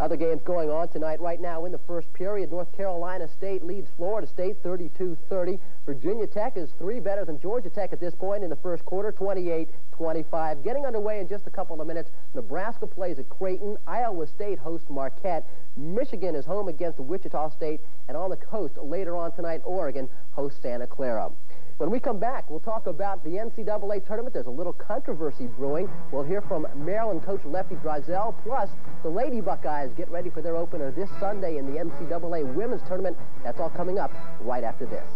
Other games going on tonight right now in the first period. North Carolina State leads Florida State 32-30. Virginia Tech is three better than Georgia Tech at this point in the first quarter, 28-25. Getting underway in just a couple of minutes. Nebraska plays at Creighton. Iowa State hosts Marquette. Michigan is home against Wichita State. And on the coast later on tonight, Oregon hosts Santa Clara. When we come back, we'll talk about the NCAA tournament. There's a little controversy brewing. We'll hear from Maryland coach Lefty Driesell. Plus, the Lady Buckeyes get ready for their opener this Sunday in the NCAA women's tournament. That's all coming up right after this.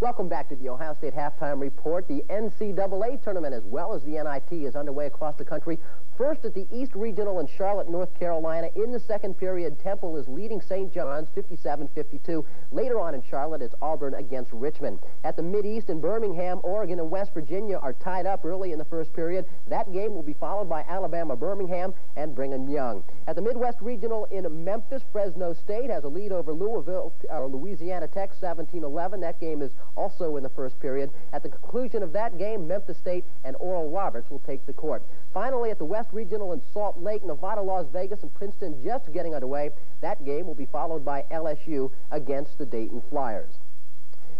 Welcome back to the Ohio State Halftime Report. The NCAA tournament, as well as the NIT, is underway across the country. First at the East Regional in Charlotte, North Carolina. In the second period, Temple is leading St. John's 57-52. Later on in Charlotte, it's Auburn against Richmond. At the Mid-East in Birmingham, Oregon and West Virginia are tied up early in the first period. That game will be followed by Alabama-Birmingham and Brigham Young. At the Midwest Regional in Memphis, Fresno State has a lead over Louisville, or Louisiana Tech 17-11. That game is also in the first period. At the conclusion of that game, Memphis State and Oral Roberts will take the court. Finally, at the West Regional in Salt Lake, Nevada, Las Vegas, and Princeton just getting underway. That game will be followed by LSU against the Dayton Flyers.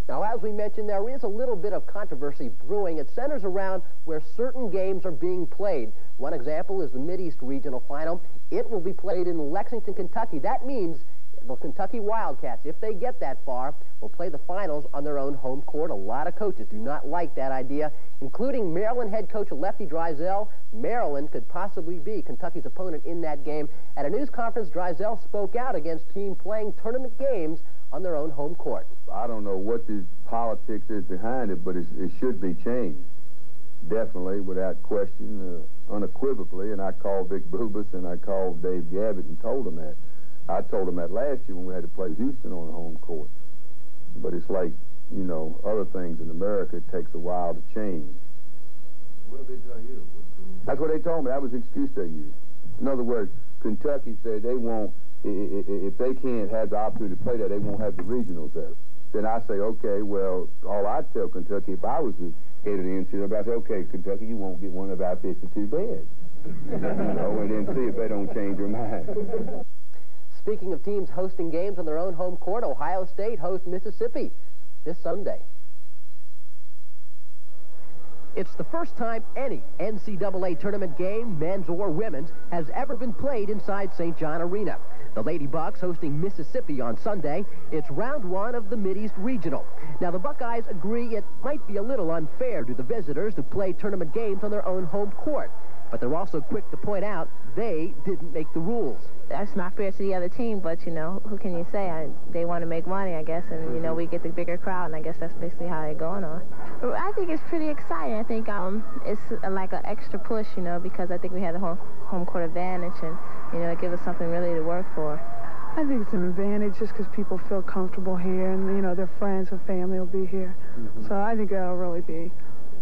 Now, as we mentioned, there is a little bit of controversy brewing. It centers around where certain games are being played. One example is the Mideast Regional Final. It will be played in Lexington, Kentucky. That means Kentucky Wildcats, if they get that far, will play the finals on their own home court. A lot of coaches do not like that idea, including Maryland head coach Lefty Driesell. Maryland could possibly be Kentucky's opponent in that game. At a news conference, Driesell spoke out against team playing tournament games on their own home court. I don't know what the politics is behind it, but it should be changed. Definitely, without question, uh, unequivocally, and I called Vic Bubas and I called Dave Gavitt and told them that. I told them that last year when we had to play Houston on the home court. But it's like, you know, other things in America, it takes a while to change. What did they tell you? That's what they told me. That was the excuse they used. In other words, Kentucky said they won't, if they can't have the opportunity to play there, they won't have the regionals there. Then I say, okay, well, all I'd tell Kentucky if I was the head of the NCAA, I'd say, okay, Kentucky, you won't get one of our 52 beds. you know, and then see if they don't change their mind. Speaking of teams hosting games on their own home court, Ohio State hosts Mississippi this Sunday. It's the first time any NCAA tournament game, men's or women's, has ever been played inside St. John Arena. The Lady Bucks hosting Mississippi on Sunday. It's round one of the Mideast Regional. Now, the Buckeyes agree it might be a little unfair to the visitors to play tournament games on their own home court. But they're also quick to point out they didn't make the rules. That's not fair to the other team, but, you know, who can you say? I, they want to make money, I guess, and, you know, we get the bigger crowd, and I guess that's basically how they're going on. I think it's pretty exciting. I think um, it's like an extra push, you know, because I think we had the home, home court advantage, and, you know, it gives us something really to work for. I think it's an advantage just because people feel comfortable here, and, you know, their friends and family will be here. Mm -hmm. So I think that'll really be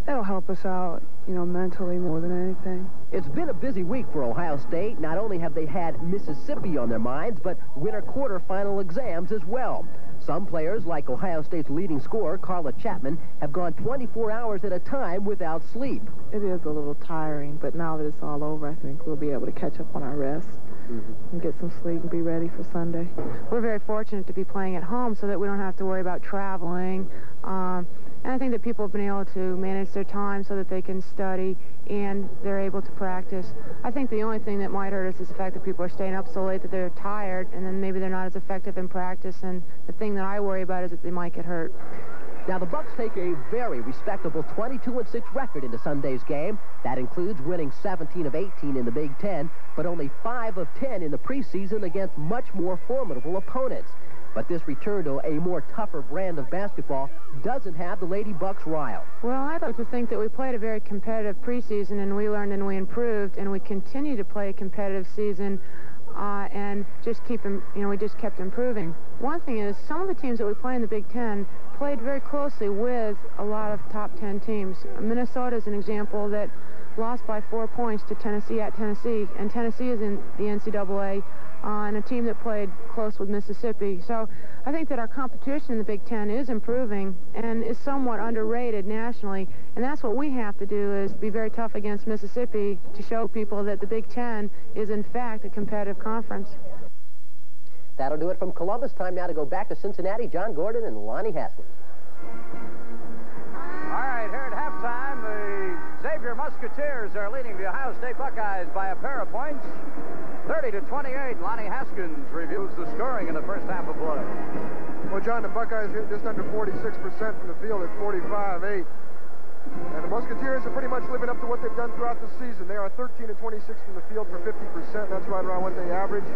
It'll help us out, you know, mentally more than anything. It's been a busy week for Ohio State. Not only have they had Mississippi on their minds, but winter quarterfinal exams as well. Some players, like Ohio State's leading scorer, Carla Chapman, have gone 24 hours at a time without sleep. It is a little tiring, but now that it's all over, I think we'll be able to catch up on our rest. Mm -hmm. and get some sleep and be ready for Sunday. We're very fortunate to be playing at home so that we don't have to worry about traveling. Um, and I think that people have been able to manage their time so that they can study and they're able to practice. I think the only thing that might hurt us is the fact that people are staying up so late that they're tired and then maybe they're not as effective in practice. And the thing that I worry about is that they might get hurt. Now, the Bucks take a very respectable 22-6 record into Sunday's game. That includes winning 17 of 18 in the Big Ten, but only 5 of 10 in the preseason against much more formidable opponents. But this return to a more tougher brand of basketball doesn't have the Lady Bucks riled. Well, I'd like to think that we played a very competitive preseason, and we learned and we improved, and we continue to play a competitive season, uh, and just keep, them, you know, we just kept improving. One thing is, some of the teams that we play in the Big Ten played very closely with a lot of top 10 teams. Minnesota is an example that lost by four points to Tennessee at Tennessee, and Tennessee is in the NCAA Uh, on a team that played close with Mississippi. So I think that our competition in the Big Ten is improving and is somewhat underrated nationally. And that's what we have to do is be very tough against Mississippi to show people that the Big Ten is in fact a competitive conference. That'll do it from Columbus. Time now to go back to Cincinnati. John Gordon and Lonnie Haskins. All right, here at halftime, the Xavier Musketeers are leading the Ohio State Buckeyes by a pair of points. 30 to 28. Lonnie Haskins reviews the scoring in the first half of play. Well, John, the Buckeyes hit just under 46% from the field at 45-8. And the Musketeers are pretty much living up to what they've done throughout the season. They are 13 and 26 from the field for 50%. That's right around what they average.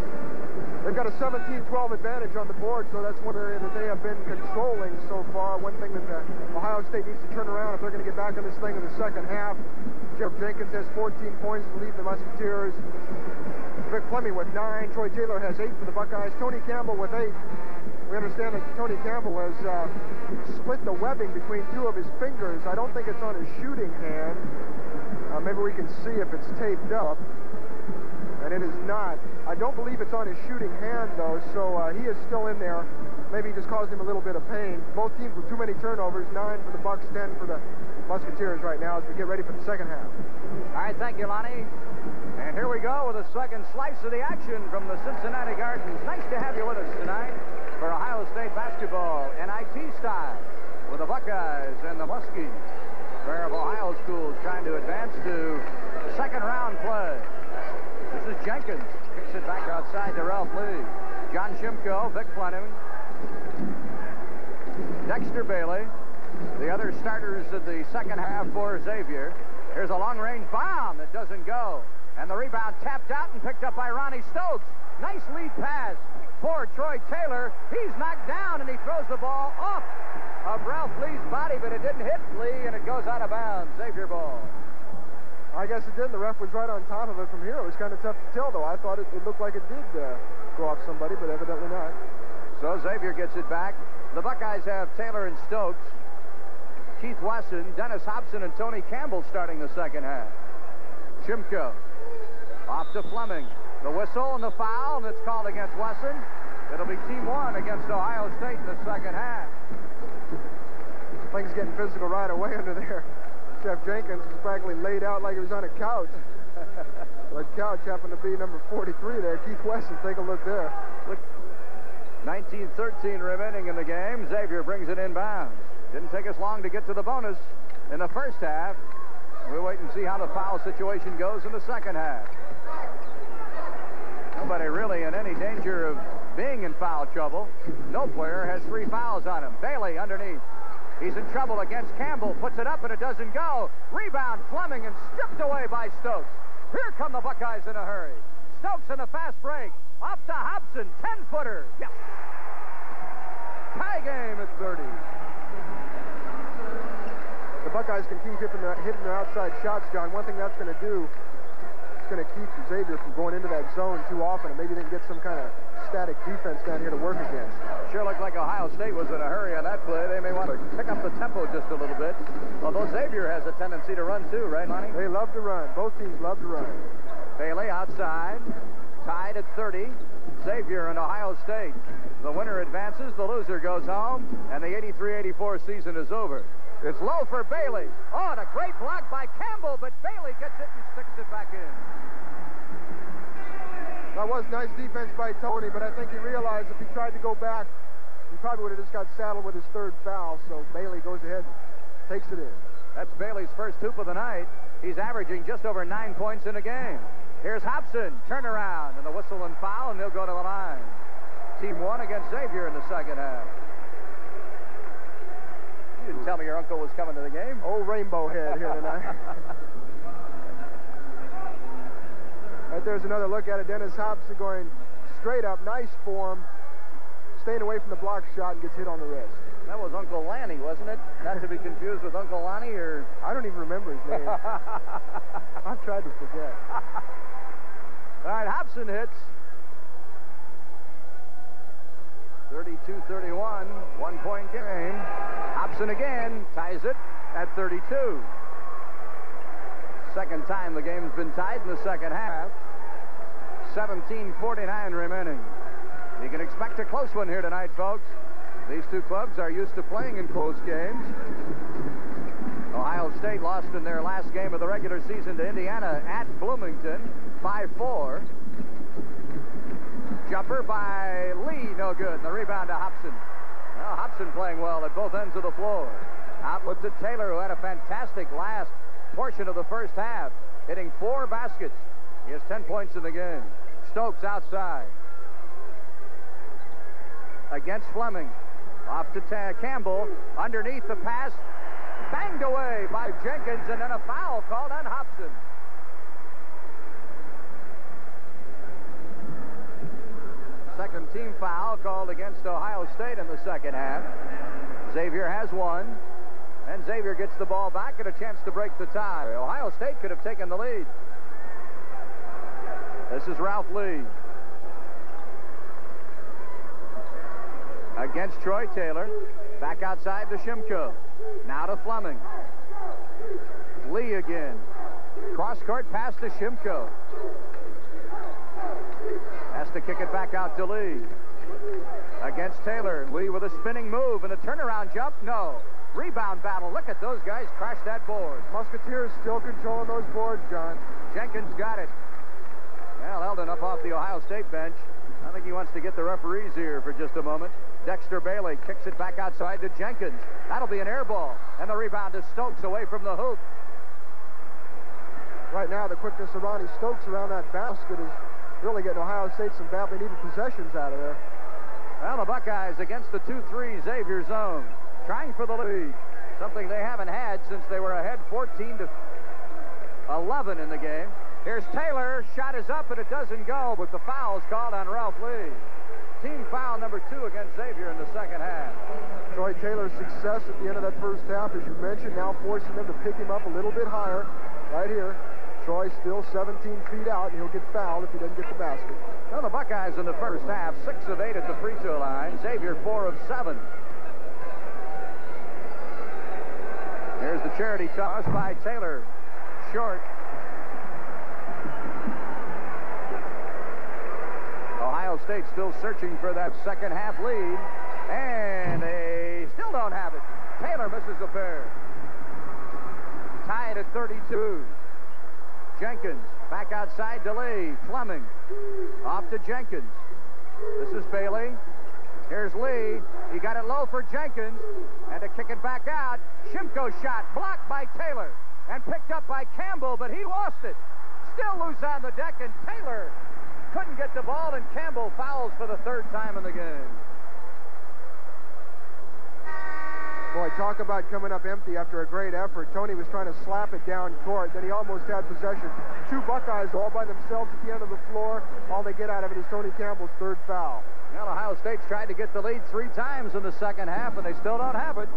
They've got a 17-12 advantage on the board, so that's one area that they have been controlling so far. One thing that uh, Ohio State needs to turn around if they're going to get back on this thing in the second half. Jeff Jenkins has 14 points to lead the Musketeers. Vic Fleming with nine. Troy Taylor has eight for the Buckeyes. Tony Campbell with eight. We understand that Tony Campbell has uh, split the webbing between two of his fingers. I don't think it's on his shooting hand. Uh, maybe we can see if it's taped up. And it is not. I don't believe it's on his shooting hand, though, so uh, he is still in there. Maybe he just caused him a little bit of pain. Both teams with too many turnovers, nine for the Bucks, ten for the Musketeers right now as we get ready for the second half. All right, thank you, Lonnie. And here we go with a second slice of the action from the Cincinnati Gardens. Nice to have you with us tonight for Ohio State basketball, NIT style, with the Buckeyes and the Muskies. Pair of Ohio schools trying to advance to second round play. This is Jenkins. Kicks it back outside to Ralph Lee. John Shimko, Vic Fleming, Dexter Bailey, the other starters of the second half for Xavier. Here's a long-range bomb that doesn't go. And the rebound tapped out and picked up by Ronnie Stokes. Nice lead pass for Troy Taylor. He's knocked down and he throws the ball off of Ralph Lee's body, but it didn't hit Lee and it goes out of bounds. Xavier ball. I guess it didn't. The ref was right on top of it from here. It was kind of tough to tell, though. I thought it, it looked like it did uh, go off somebody, but evidently not. So Xavier gets it back. The Buckeyes have Taylor and Stokes, Keith Wesson, Dennis Hopson, and Tony Campbell starting the second half. Shimko off to Fleming. The whistle and the foul, and it's called against Wesson. It'll be team one against Ohio State in the second half. Things getting physical right away under there. Jeff Jenkins was practically laid out like he was on a couch. the couch happened to be number 43 there. Keith Wesson, take a look there. Look. 19-13 remaining in the game. Xavier brings it inbounds. Didn't take us long to get to the bonus in the first half. We'll wait and see how the foul situation goes in the second half. Nobody really in any danger of being in foul trouble. No player has three fouls on him. Bailey underneath. He's in trouble against Campbell. Puts it up and it doesn't go. Rebound Fleming and stripped away by Stokes. Here come the Buckeyes in a hurry. Stokes in a fast break. Off to Hopson. 10-footer. Yes. Tie game at 30. The Buckeyes can keep hitting, the, hitting their outside shots, John. One thing that's going to do going to keep Xavier from going into that zone too often, and maybe they can get some kind of static defense down here to work against. Sure looked like Ohio State was in a hurry on that play. They may want to pick up the tempo just a little bit. Although Xavier has a tendency to run too, right, Monty? They love to run. Both teams love to run. Bailey outside, tied at 30. Xavier and Ohio State. The winner advances, the loser goes home, and the 83-84 season is over. It's low for Bailey. Oh, and a great block by Campbell, but Bailey gets it and sticks it back in. That was nice defense by Tony, but I think he realized if he tried to go back, he probably would have just got saddled with his third foul, so Bailey goes ahead and takes it in. That's Bailey's first hoop of the night. He's averaging just over nine points in a game. Here's Hopson, turnaround, and the whistle and foul, and they'll go to the line. Team one against Xavier in the second half. Didn't tell me your uncle was coming to the game. Old Rainbow Head here tonight. right there's another look at it. Dennis Hopson going straight up. Nice form. Staying away from the block shot and gets hit on the wrist. That was Uncle Lanny, wasn't it? Not to be confused with Uncle Lonnie or... I don't even remember his name. I've tried to forget. All right, Hopson hits. 32-31, one-point game. Hopson again ties it at 32. Second time the game's been tied in the second half. 17-49 remaining. You can expect a close one here tonight, folks. These two clubs are used to playing in close games. Ohio State lost in their last game of the regular season to Indiana at Bloomington, 5-4. Jumper by Lee, no good. The rebound to Hopson. Well, Hopson playing well at both ends of the floor. Outlet to Taylor, who had a fantastic last portion of the first half, hitting four baskets. He has 10 points in the game. Stokes outside. Against Fleming. Off to Ta Campbell. Underneath the pass. Banged away by Jenkins, and then a foul called on Hopson. Second team foul called against Ohio State in the second half. Xavier has one. And Xavier gets the ball back and a chance to break the tie. Ohio State could have taken the lead. This is Ralph Lee. Against Troy Taylor. Back outside to Shimko. Now to Fleming. Lee again. Cross court pass to Shimko. Has to kick it back out to Lee. Against Taylor. Lee with a spinning move and a turnaround jump. No. Rebound battle. Look at those guys crash that board. Musketeers still controlling those boards, John. Jenkins got it. Well, Eldon up off the Ohio State bench. I think he wants to get the referees here for just a moment. Dexter Bailey kicks it back outside to Jenkins. That'll be an air ball. And the rebound to Stokes away from the hoop. Right now, the quickness of Ronnie Stokes around that basket is really getting Ohio State some badly needed possessions out of there. Well, the Buckeyes against the 2-3 Xavier zone, trying for the lead, something they haven't had since they were ahead 14 to 11 in the game. Here's Taylor. Shot is up, and it doesn't go, but the foul's called on Ralph Lee. Team foul number two against Xavier in the second half. Troy Taylor's success at the end of that first half, as you mentioned, now forcing them to pick him up a little bit higher. Right here. Troy still 17 feet out, and he'll get fouled if he doesn't get the basket. Now the Buckeyes in the first half, six of eight at the free throw line. Xavier, four of seven. Here's the charity toss by Taylor. Short. Ohio State still searching for that second half lead. And they still don't have it. Taylor misses the pair. Tied at 32. Jenkins back outside to Lee. Fleming off to Jenkins. This is Bailey. Here's Lee. He got it low for Jenkins. And to kick it back out, Shimko shot blocked by Taylor and picked up by Campbell, but he lost it. Still loose on the deck, and Taylor couldn't get the ball, and Campbell fouls for the third time in the game. Boy, talk about coming up empty after a great effort. Tony was trying to slap it down court, then he almost had possession. Two Buckeyes all by themselves at the end of the floor. All they get out of it is Tony Campbell's third foul. Well, Ohio State's tried to get the lead three times in the second half, and they still don't have it.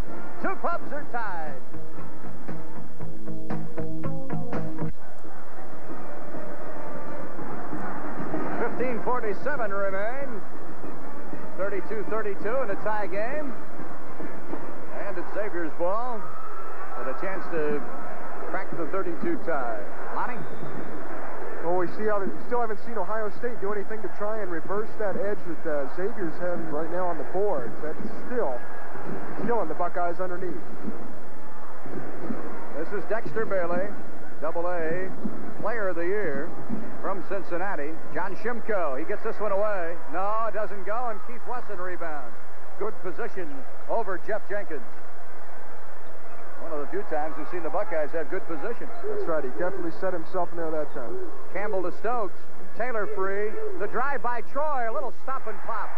Two clubs are tied. 15:47 remain. 32-32 in a tie game. Xavier's ball with a chance to crack the 32 tie. Lonnie? Well, we see how they still haven't seen Ohio State do anything to try and reverse that edge that uh, Xavier's having right now on the boards. That's still killing the Buckeyes underneath. This is Dexter Bailey, double A player of the year from Cincinnati. John Shimko, he gets this one away. No, it doesn't go, and Keith Wesson rebounds. Good position over Jeff Jenkins. One of the few times we've seen the Buckeyes have good position. That's right. He definitely set himself in there that time. Campbell to Stokes. Taylor free. The drive by Troy. A little stop and pop.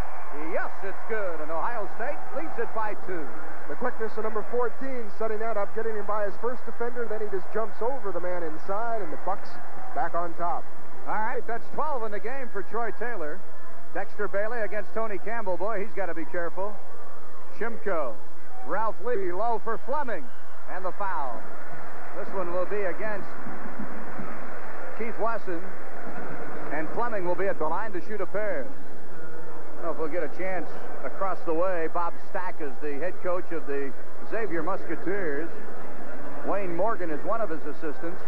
Yes, it's good. And Ohio State leads it by two. The quickness of number 14 setting that up, getting him by his first defender. Then he just jumps over the man inside, and the Bucks back on top. All right, that's 12 in the game for Troy Taylor. Dexter Bailey against Tony Campbell. Boy, he's got to be careful. Shimko. Ralph Lee low for Fleming. And the foul. This one will be against Keith Wesson. And Fleming will be at the line to shoot a pair. I don't know if we'll get a chance across the way. Bob Staak is the head coach of the Xavier Musketeers. Wayne Morgan is one of his assistants.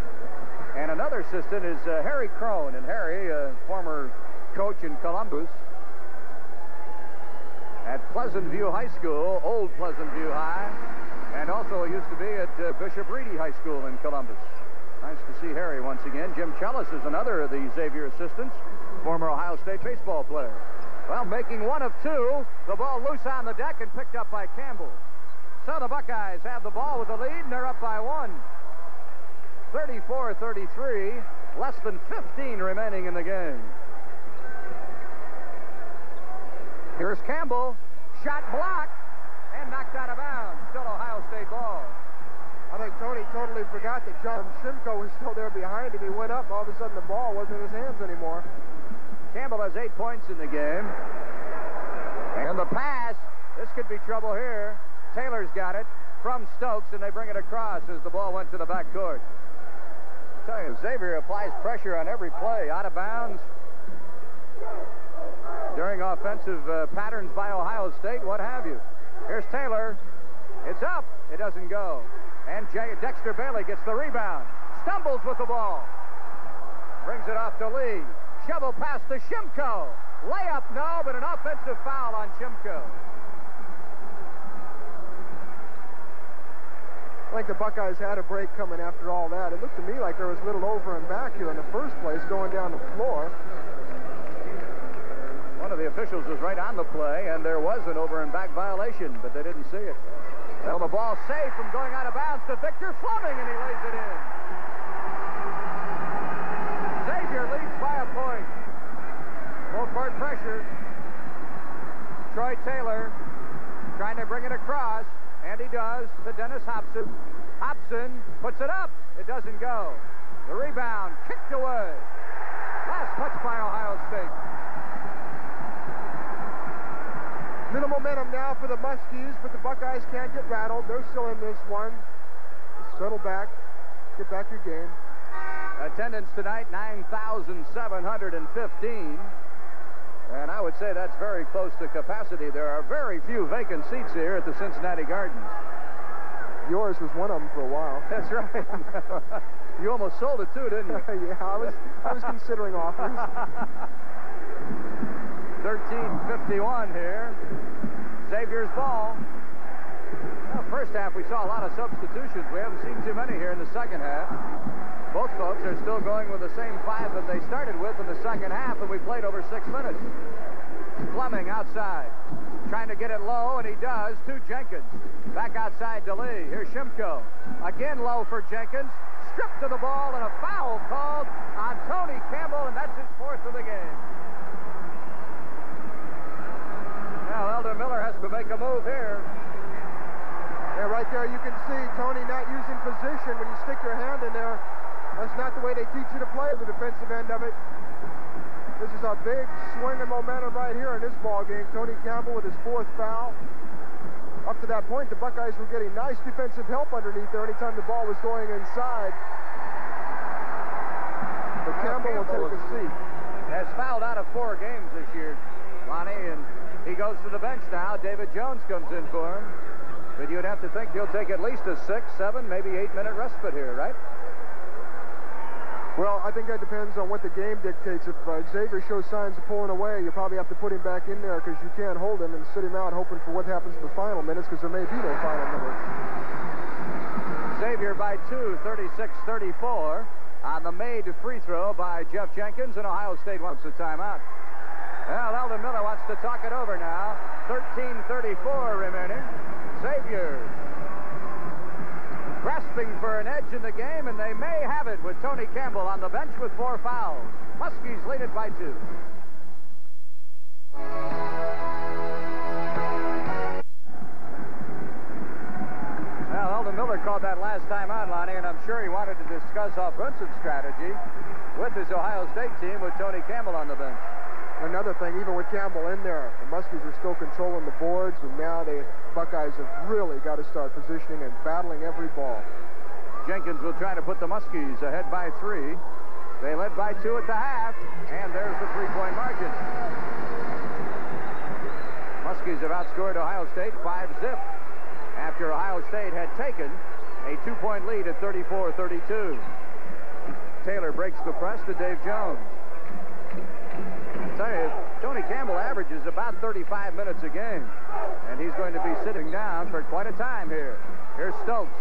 And another assistant is uh, Harry Crone. And Harry, a former coach in Columbus at Pleasant View High School, old Pleasant View High, and also used to be at uh, Bishop Ready High School in Columbus. Nice to see Harry once again. Jim Chelis is another of the Xavier assistants, former Ohio State baseball player. Well, making one of two. The ball loose on the deck and picked up by Campbell. So the Buckeyes have the ball with the lead, and they're up by one. 34-33, less than 15 remaining in the game. Here's Campbell. Shot blocked and knocked out of bounds. Still Ohio State ball. I think Tony totally forgot that John Shimko was still there behind him. He went up, all of a sudden the ball wasn't in his hands anymore. Campbell has eight points in the game. And the pass. This could be trouble here. Taylor's got it from Stokes, and they bring it across as the ball went to the back court. Tell you, Xavier applies pressure on every play. Out of bounds. During offensive uh, patterns by Ohio State, what have you. Here's Taylor. It's up. It doesn't go. And Jay, Dexter Bailey gets the rebound. Stumbles with the ball. Brings it off to Lee. Shovel pass to Shimko. Layup, no, but an offensive foul on Shimko. I think the Buckeyes had a break coming after all that. It looked to me like there was little over and back here in the first place going down the floor. One of the officials was right on the play, and there was an over and back violation, but they didn't see it. Well, the ball saved from going out of bounds to Victor Fleming, and he lays it in. Xavier leads by a point. Full court pressure. Troy Taylor trying to bring it across, and he does to Dennis Hopson. Hopson puts it up. It doesn't go. The rebound kicked away. Last touch by Ohio State. Little momentum now for the Muskies, but the Buckeyes can't get rattled. They're still in this one. settle back. Get back your game. Attendance tonight, 9,715. And I would say that's very close to capacity. There are very few vacant seats here at the Cincinnati Gardens. Yours was one of them for a while. That's right. you almost sold it too, didn't you? yeah, I was, I was considering offers. 13.51 here. Xavier's ball. Well, first half, we saw a lot of substitutions. We haven't seen too many here in the second half. Both folks are still going with the same five that they started with in the second half, and we played over six minutes. Fleming outside, trying to get it low, and he does to Jenkins. Back outside to Lee. Here's Shimko. Again low for Jenkins. Stripped to the ball, and a foul called on Tony Campbell, and that's his fourth of the game. Now Eldon Miller has to make a move here. Yeah, right there you can see Tony not using position when you stick your hand in there. That's not the way they teach you to play the defensive end of it. This is a big swing of momentum right here in this ball game. Tony Campbell with his fourth foul. Up to that point, the Buckeyes were getting nice defensive help underneath there anytime the ball was going inside. But Campbell, Campbell will take a seat. Has fouled out of four games this year, Lonnie, and he goes to the bench now. David Jones comes in for him. But you'd have to think he'll take at least a six, seven, maybe eight-minute respite here, right? Well, I think that depends on what the game dictates. If uh, Xavier shows signs of pulling away, you probably have to put him back in there because you can't hold him and sit him out hoping for what happens in the final minutes because there may be no final minutes. Xavier by two, 36-34 on the made free throw by Jeff Jenkins, and Ohio State wants a timeout. Well, Eldon Miller wants to talk it over now. 13-34 remaining. Xavier grasping for an edge in the game, and they may have it with Tony Campbell on the bench with four fouls. Muskies lead it by two. Well, Eldon Miller called that last time out, Lonnie, and I'm sure he wanted to discuss offensive strategy with his Ohio State team with Tony Campbell on the bench. Another thing, even with Campbell in there, the Muskies are still controlling the boards, and now the Buckeyes have really got to start positioning and battling every ball. Jenkins will try to put the Muskies ahead by three. They led by two at the half, and there's the three-point margin. Muskies have outscored Ohio State 5-zip after Ohio State had taken a two-point lead at 34-32. Taylor breaks the press to Dave Jones tell you, Tony Campbell averages about 35 minutes a game, and he's going to be sitting down for quite a time here. Here's Stokes.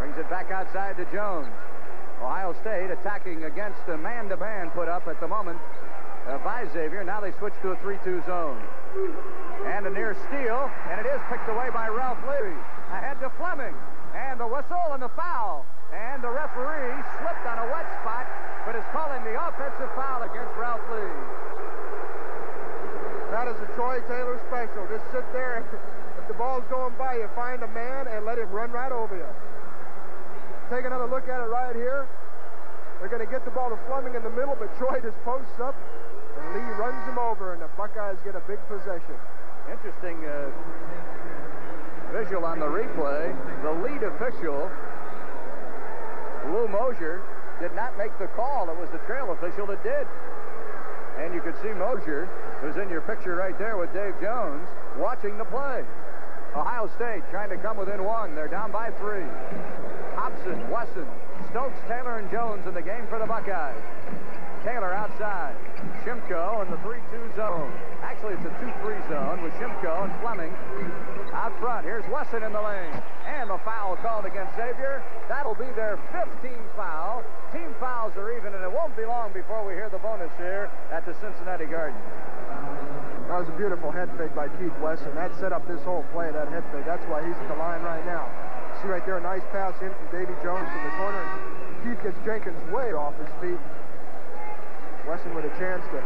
Brings it back outside to Jones. Ohio State attacking against a man-to-man put up at the moment uh, by Xavier. Now they switch to a 3-2 zone. And a near steal, and it is picked away by Ralph Lee. Ahead to Fleming. And the whistle and the foul. And the referee slipped on a wet spot, but is calling the offensive foul against Ralph Lee. That is a Troy Taylor special. Just sit there. If the ball's going by, you find a man and let him run right over you. Take another look at it right here. They're going to get the ball to Fleming in the middle, but Troy just posts up, and Lee runs him over, and the Buckeyes get a big possession. Interesting uh, visual on the replay. The lead official, Lou Mosier, did not make the call. It was the trail official that did. And you can see Mosier, who's in your picture right there with Dave Jones, watching the play. Ohio State trying to come within one. They're down by three. Hopson, Wesson, Stokes, Taylor, and Jones in the game for the Buckeyes. Taylor outside. Shimko in the 3-2 zone. Actually, it's a 2-3 zone with Shimko and Fleming out front. Here's Wesson in the lane. And the foul called against Xavier. That'll be their 15th foul. Team fouls are even, and it won't be long before we hear the bonus here at the Cincinnati Garden. That was a beautiful head fake by Keith Wesson. That set up this whole play, that head fake. That's why he's at the line right now. See right there, a nice pass in from Davy Jones from the corner. Keith gets Jenkins way off his feet. Wesson with a chance to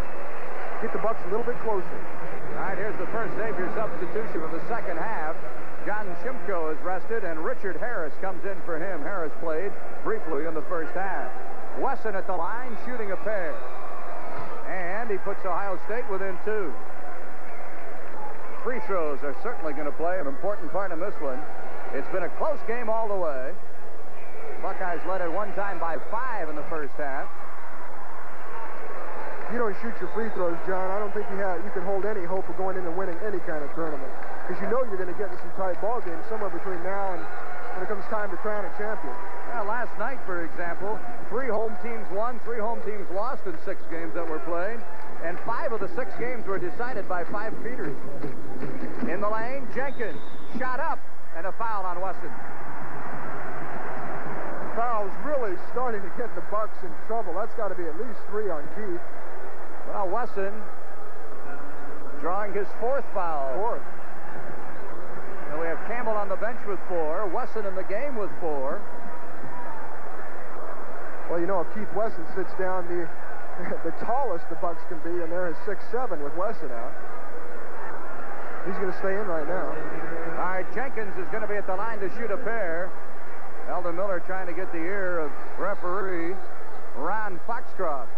get the Bucks a little bit closer. All right, here's the first Xavier substitution of the second half. John Shimko is rested, and Richard Harris comes in for him. Harris played briefly in the first half. Wesson at the line, shooting a pair. And he puts Ohio State within two. Free throws are certainly going to play an important part in this one. It's been a close game all the way. Buckeyes led at one time by five in the first half. You don't shoot your free throws, John, I don't think you have you can hold any hope of going in and winning any kind of tournament. Because you know you're going to get in some tight ball games somewhere between now and when it comes time to crown a champion. Yeah, last night, for example, three home teams won, three home teams lost in six games that were played, and five of the six games were decided by five feeders. In the lane, Jenkins shot up, and a foul on Wesson. Foul's really starting to get the Bucks in trouble. That's got to be at least three on Keith. Well, Wesson drawing his fourth foul. Fourth. And we have Campbell on the bench with four. Wesson in the game with four. Well, you know, if Keith Wesson sits down, the the tallest the Bucks can be, and there is six seven with Wesson out. He's going to stay in right now. All right, Jenkins is going to be at the line to shoot a pair. Eldon Miller trying to get the ear of referee Ron Foxcroft.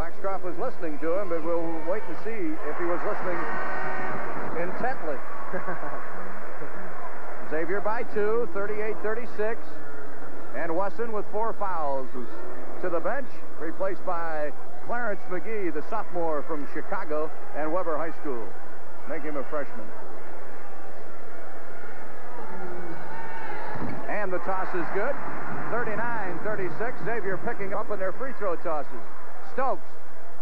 Foxcroft was listening to him, but we'll wait and see if he was listening intently. Xavier by two, 38-36. And Wesson with four fouls to the bench, replaced by Clarence McGee, the sophomore from Chicago and Weber High School. Make him a freshman. And the toss is good. 39-36. Xavier picking up in their free throw tosses. Stokes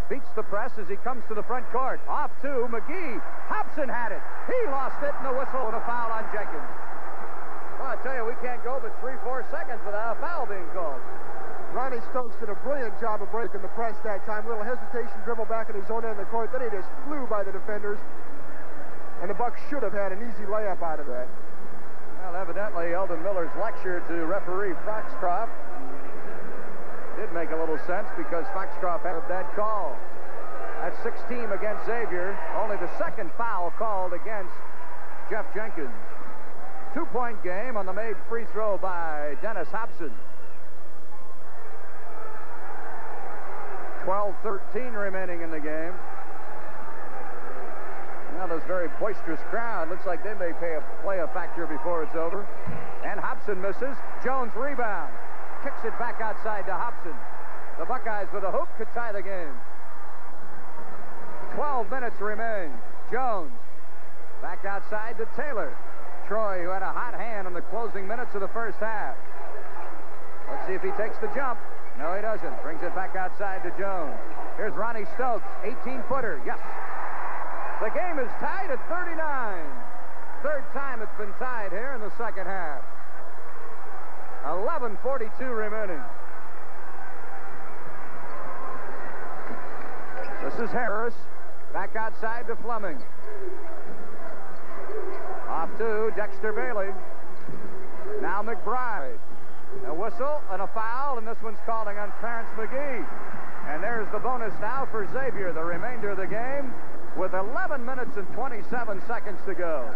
beats the press as he comes to the front court. Off to McGee. Hopson had it. He lost it, and the whistle and a foul on Jenkins. Well, I tell you, we can't go but three, four seconds without a foul being called. Ronnie Stokes did a brilliant job of breaking the press that time. A Little hesitation, dribble back in his own end of the court. Then he just flew by the defenders. And the Bucks should have had an easy layup out of that. Well, evidently, Eldon Miller's lecture to referee Foxcroft did make a little sense because Foxcroft had that call. That's 16 against Xavier. Only the second foul called against Jeff Jenkins. Two-point game on the made free throw by Dennis Hopson. 12-13 remaining in the game. Now this very boisterous crowd looks like they may a, play a factor before it's over. And Hopson misses. Jones rebound. Kicks it back outside to Hopson. The Buckeyes with a hoop could tie the game. 12 minutes remain. Jones back outside to Taylor. Troy, who had a hot hand in the closing minutes of the first half. Let's see if he takes the jump. No, he doesn't. Brings it back outside to Jones. Here's Ronnie Stokes, 18-footer. Yes. The game is tied at 39. Third time it's been tied here in the second half. 11.42 remaining. This is Harris. Back outside to Fleming. Off to Dexter Bailey. Now McBride. A whistle and a foul, and this one's calling on Clarence McGee. And there's the bonus now for Xavier, the remainder of the game, with 11 minutes and 27 seconds to go.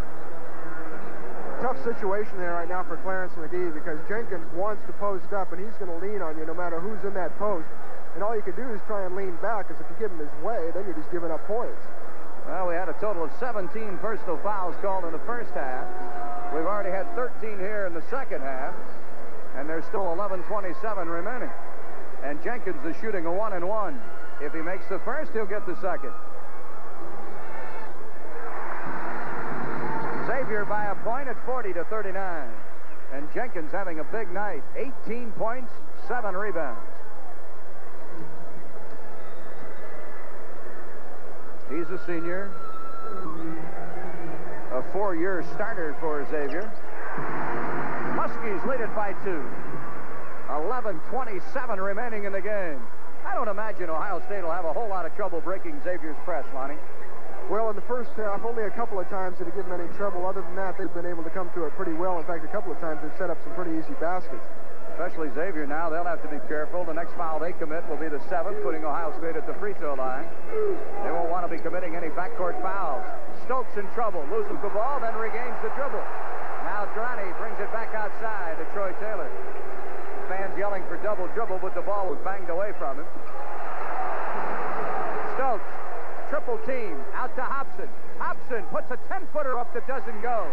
Tough situation there right now for Clarence McGee because Jenkins wants to post up, and he's going to lean on you no matter who's in that post. And all you can do is try and lean back, because if you give him his way, then you're just giving up points. Well, we had a total of 17 personal fouls called in the first half. We've already had 13 here in the second half and there's still 11.27 remaining. And Jenkins is shooting a one and one. If he makes the first, he'll get the second. Xavier by a point at 40 to 39. And Jenkins having a big night. 18 points, seven rebounds. He's a senior. A four-year starter for Xavier. Muskies lead it by two. 11.27 remaining in the game. I don't imagine Ohio State will have a whole lot of trouble breaking Xavier's press, Lonnie. Well, in the first half, only a couple of times did it give them any trouble. Other than that, they've been able to come through it pretty well. In fact, a couple of times they've set up some pretty easy baskets. especially Xavier now, they'll have to be careful. The next foul they commit will be the seventh, putting Ohio State at the free throw line. They won't want to be committing any backcourt fouls. Stokes in trouble, loses the ball, then regains the dribble. Now Drani brings it back outside to Troy Taylor. Fans yelling for double dribble, but the ball was banged away from him. Stokes, triple team, out to Hopson. Hopson puts a 10-footer up that doesn't go.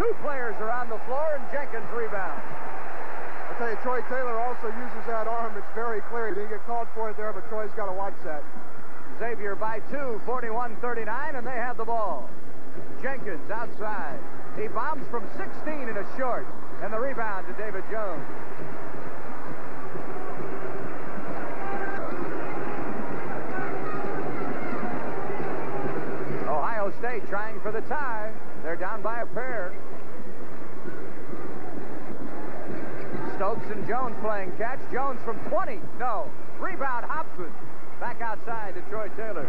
Two players are on the floor, and Jenkins rebounds. I tell you, Troy Taylor also uses that arm. It's very clear. He didn't get called for it there, but Troy's got to watch that. Xavier by two, 41-39, and they have the ball. Jenkins outside. He bombs from 16 in a short, and the rebound to David Jones. State trying for the tie. They're down by a pair. Stokes and Jones playing catch. Jones from 20. No. Rebound Hopson. Back outside to Troy Taylor.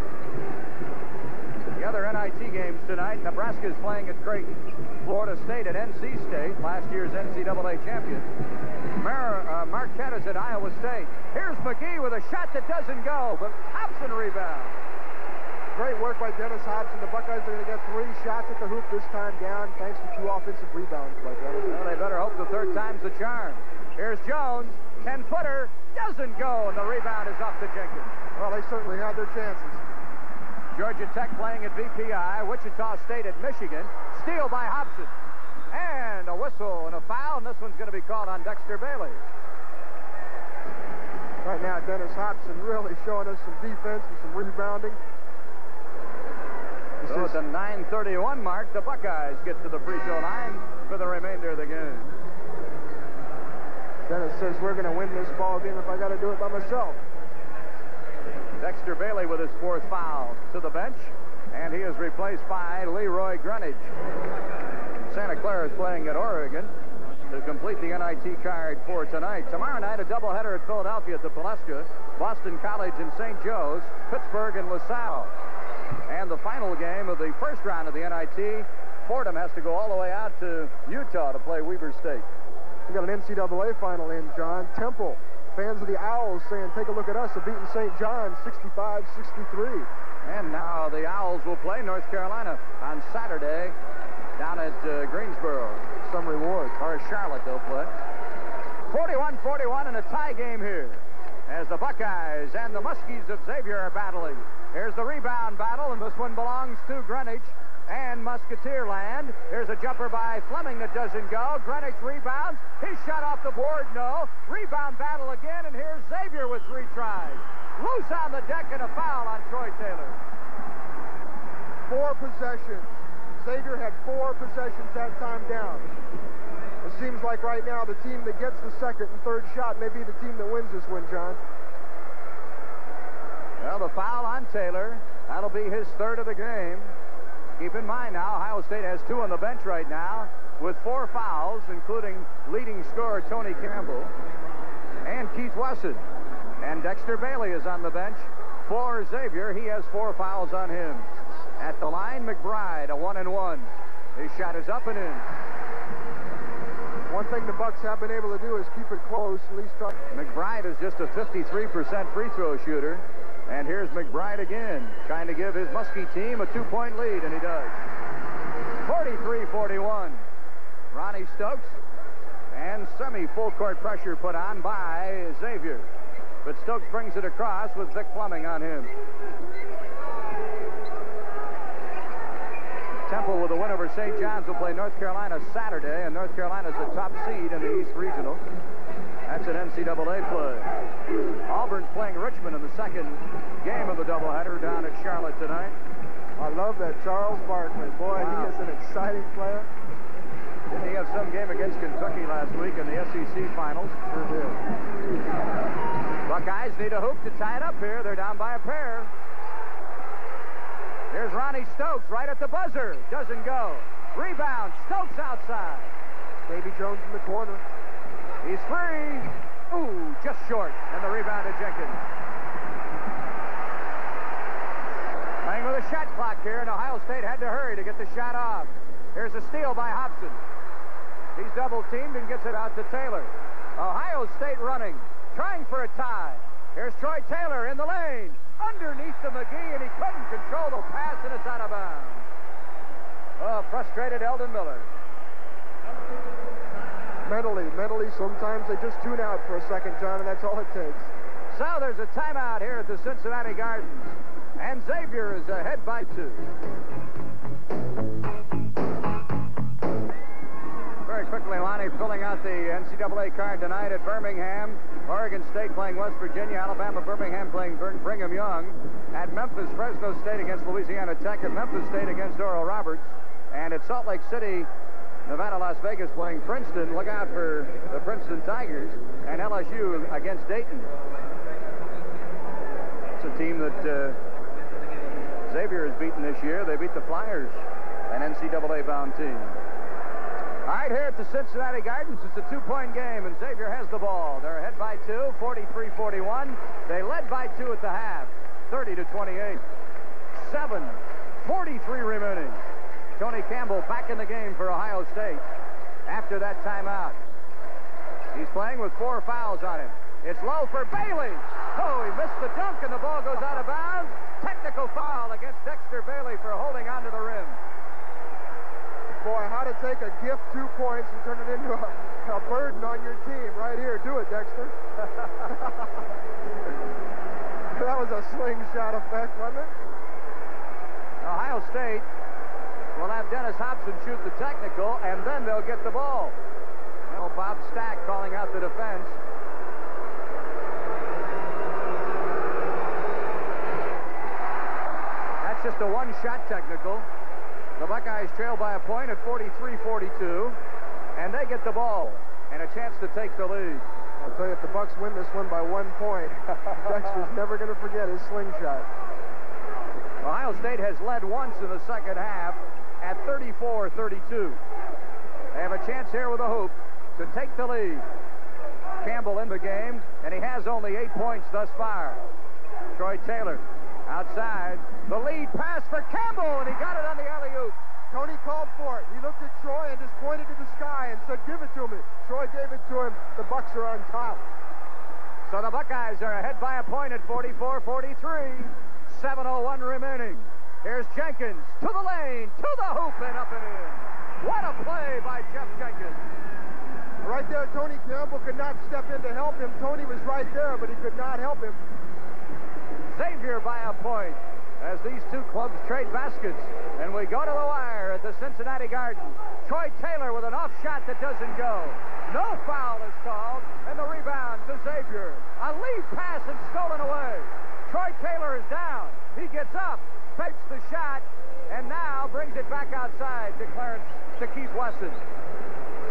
The other NIT games tonight, Nebraska is playing at Creighton. Florida State at NC State, last year's NCAA champion. Mar uh, Marquette is at Iowa State. Here's McGee with a shot that doesn't go, but Hopson rebounds. Great work by Dennis Hopson. The Buckeyes are going to get three shots at the hoop this time down, thanks to two offensive rebounds by Dennis. Well, they better hope the third time's the charm. Here's Jones, 10-footer, doesn't go, and the rebound is off to Jenkins. Well, they certainly had their chances. Georgia Tech playing at VPI, Wichita State at Michigan. Steal by Hopson. And a whistle and a foul, and this one's going to be called on Dexter Bailey. Right now, Dennis Hopson really showing us some defense and some rebounding. So at the 9.31 mark, the Buckeyes get to the free throw line for the remainder of the game. Dennis says we're going to win this ball game if I got to do it by myself. Dexter Bailey with his fourth foul to the bench, and he is replaced by Leroy Greenidge. Santa Clara is playing at Oregon to complete the NIT card for tonight. Tomorrow night, a doubleheader at Philadelphia at the Palestra, Boston College and St. Joe's, Pittsburgh and LaSalle. And the final game of the first round of the NIT, Fordham has to go all the way out to Utah to play Weber State. We got an NCAA final in, John. Temple Fans of the Owls saying, take a look at us, have beaten St. John 65-63. And now the Owls will play North Carolina on Saturday down at uh, Greensboro. Some reward. Or Charlotte they'll play. 41-41 in a tie game here as the Buckeyes and the Muskies of Xavier are battling. Here's the rebound battle, and this one belongs to Greenidge and Musketeerland. Here's a jumper by Fleming that doesn't go. Greenidge rebounds. He shot off the board, no. Rebound battle again, and here's Xavier with three tries. Loose on the deck and a foul on Troy Taylor. Four possessions. Xavier had four possessions that time down. It seems like right now the team that gets the second and third shot may be the team that wins this one, John. Well, the foul on Taylor. That'll be his third of the game. Keep in mind now, Ohio State has two on the bench right now with four fouls, including leading scorer Tony Campbell and Keith Wesson. And Dexter Bailey is on the bench for Xavier. He has four fouls on him. At the line, McBride, a one and one. His shot is up and in. One thing the Bucks have been able to do is keep it close. At least. McBride is just a 53% free throw shooter. And here's McBride again, trying to give his Muskie team a two-point lead, and he does. 43-41. Ronnie Stokes and semi-full court pressure put on by Xavier. But Stokes brings it across with Vic Fleming on him. Temple with a win over St. John's will play North Carolina Saturday, and North Carolina is the top seed in the East Regional. That's an NCAA play. Auburn's playing Richmond in the second game of the doubleheader down at Charlotte tonight. I love that Charles Barkley. Boy, wow. he is an exciting player. Didn't he have some game against Kentucky last week in the SEC finals? Sure did. Buckeyes need a hoop to tie it up here. They're down by a pair. Here's Ronnie Stokes right at the buzzer. Doesn't go. Rebound. Stokes outside. Davy Jones in the corner. He's free. Ooh, just short. And the rebound to Jenkins. Playing with a shot clock here, and Ohio State had to hurry to get the shot off. Here's a steal by Hopson. He's double teamed and gets it out to Taylor. Ohio State running, trying for a tie. Here's Troy Taylor in the lane, underneath the McGee, and he couldn't control the pass, and it's out of bounds. Oh, frustrated Eldon Miller. Mentally, mentally, sometimes they just tune out for a second, John, and that's all it takes. So there's a timeout here at the Cincinnati Gardens. And Xavier is ahead by two. Very quickly, Lonnie filling out the NCAA card tonight at Birmingham. Oregon State playing West Virginia. Alabama, Birmingham playing Brigham Young. At Memphis, Fresno State against Louisiana Tech. At Memphis State against Oral Roberts. And at Salt Lake City, Nevada, Las Vegas playing Princeton. Look out for the Princeton Tigers. And LSU against Dayton. It's a team that uh, Xavier has beaten this year. They beat the Flyers, an NCAA-bound team. All right, here at the Cincinnati Gardens, it's a two-point game, and Xavier has the ball. They're ahead by two, 43-41. They led by two at the half, 30 to 28. Seven, 43 remaining. Tony Campbell back in the game for Ohio State after that timeout. He's playing with four fouls on him. It's low for Bailey. Oh, he missed the dunk, and the ball goes out of bounds. Technical foul against Dexter Bailey for holding onto the rim. Boy, how to take a gift two points and turn it into a, a burden on your team. Right here. Do it, Dexter. that was a slingshot effect, wasn't it? Ohio State will have Dennis Hobson shoot the technical, and then they'll get the ball. Well, Bob Staak calling out the defense. That's just a one-shot technical. The Buckeyes trail by a point at 43-42, and they get the ball and a chance to take the lead. I'll tell you, if the Bucks win this one by one point, Dexter's never going to forget his slingshot. Ohio State has led once in the second half at 34-32. They have a chance here with a hoop to take the lead. Campbell in the game, and he has only eight points thus far. Troy Taylor outside. The lead pass for Campbell, and he got it on the alley-oop. Tony called for it. He looked at Troy and just pointed to the sky and said, give it to me. Troy gave it to him. The Bucks are on top. So the Buckeyes are ahead by a point at 44-43. 7.01 remaining. Here's Jenkins to the lane, to the hoop, and up and in. What a play by Jeff Jenkins. Right there, Tony Campbell could not step in to help him. Tony was right there, but he could not help him. Xavier by a point as these two clubs trade baskets. And we go to the wire at the Cincinnati Garden. Troy Taylor with an off shot that doesn't go. No foul is called, and the rebound to Xavier. A lead pass and stolen away. Troy Taylor is down. He gets up, fakes the shot, and now brings it back outside to Clarence, to Keith Wesson.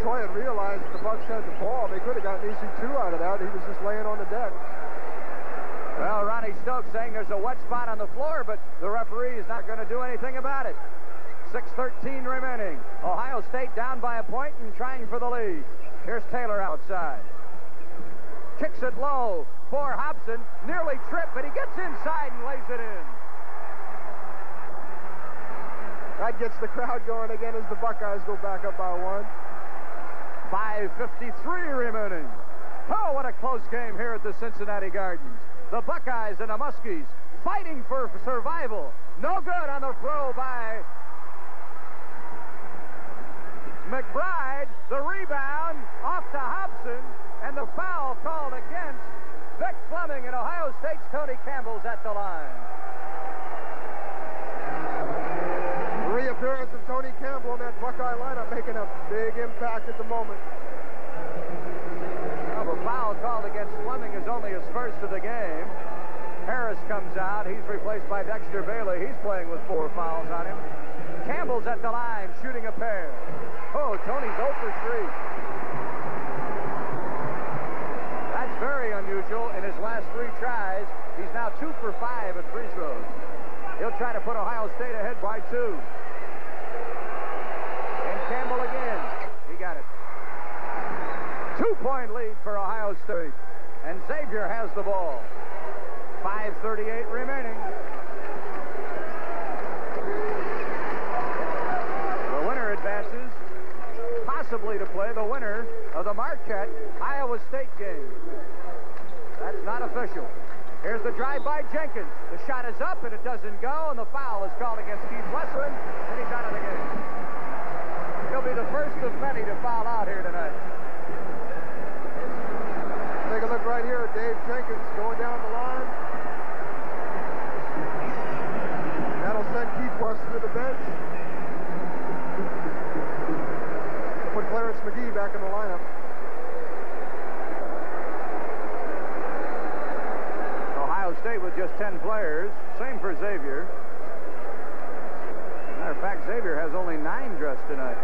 Troy had realized the Bucks had the ball. They could have gotten easy two out of that. He was just laying on the deck. Well, Ronnie Stokes saying there's a wet spot on the floor, but the referee is not going to do anything about it. 6.13 remaining. Ohio State down by a point and trying for the lead. Here's Taylor outside. Kicks it low for Hopson. Nearly tripped, but he gets inside and lays it in. That gets the crowd going again as the Buckeyes go back up by one. 5.53 remaining. Oh, what a close game here at the Cincinnati Gardens. The Buckeyes and the Muskies fighting for survival. No good on the throw by McBride. The rebound off to Hopson, and the foul called against Vic Fleming, and Ohio State's Tony Campbell's at the line. Reappearance of Tony Campbell in that Buckeye lineup making a big impact at the moment. Well, the foul called against Fleming is only his first of the game. Harris comes out. He's replaced by Dexter Bailey. He's playing with four fouls on him. Campbell's at the line shooting a pair. Oh, Tony's 0 for 3. That's very unusual. In his last three tries, he's now 2 for 5 at free throws. He'll try to put Ohio State ahead by two. And Campbell again. He got it. Two-point lead for Ohio State. And Xavier has the ball. 5.38 remaining. The winner advances possibly to play the winner of the the Marquette Iowa State game. That's not official. Here's the drive by Jenkins. The shot is up and it doesn't go, and the foul is called against Keith Wesson, and he's out of the game. He'll be the first of many to foul out here tonight. Take a look right here Dave Jenkins going down the line. That'll send Keith Wesson to the bench. Put Clarence McGee back in the lineup. Ohio State with just 10 players. Same for Xavier. Matter of fact, Xavier has only nine dressed tonight.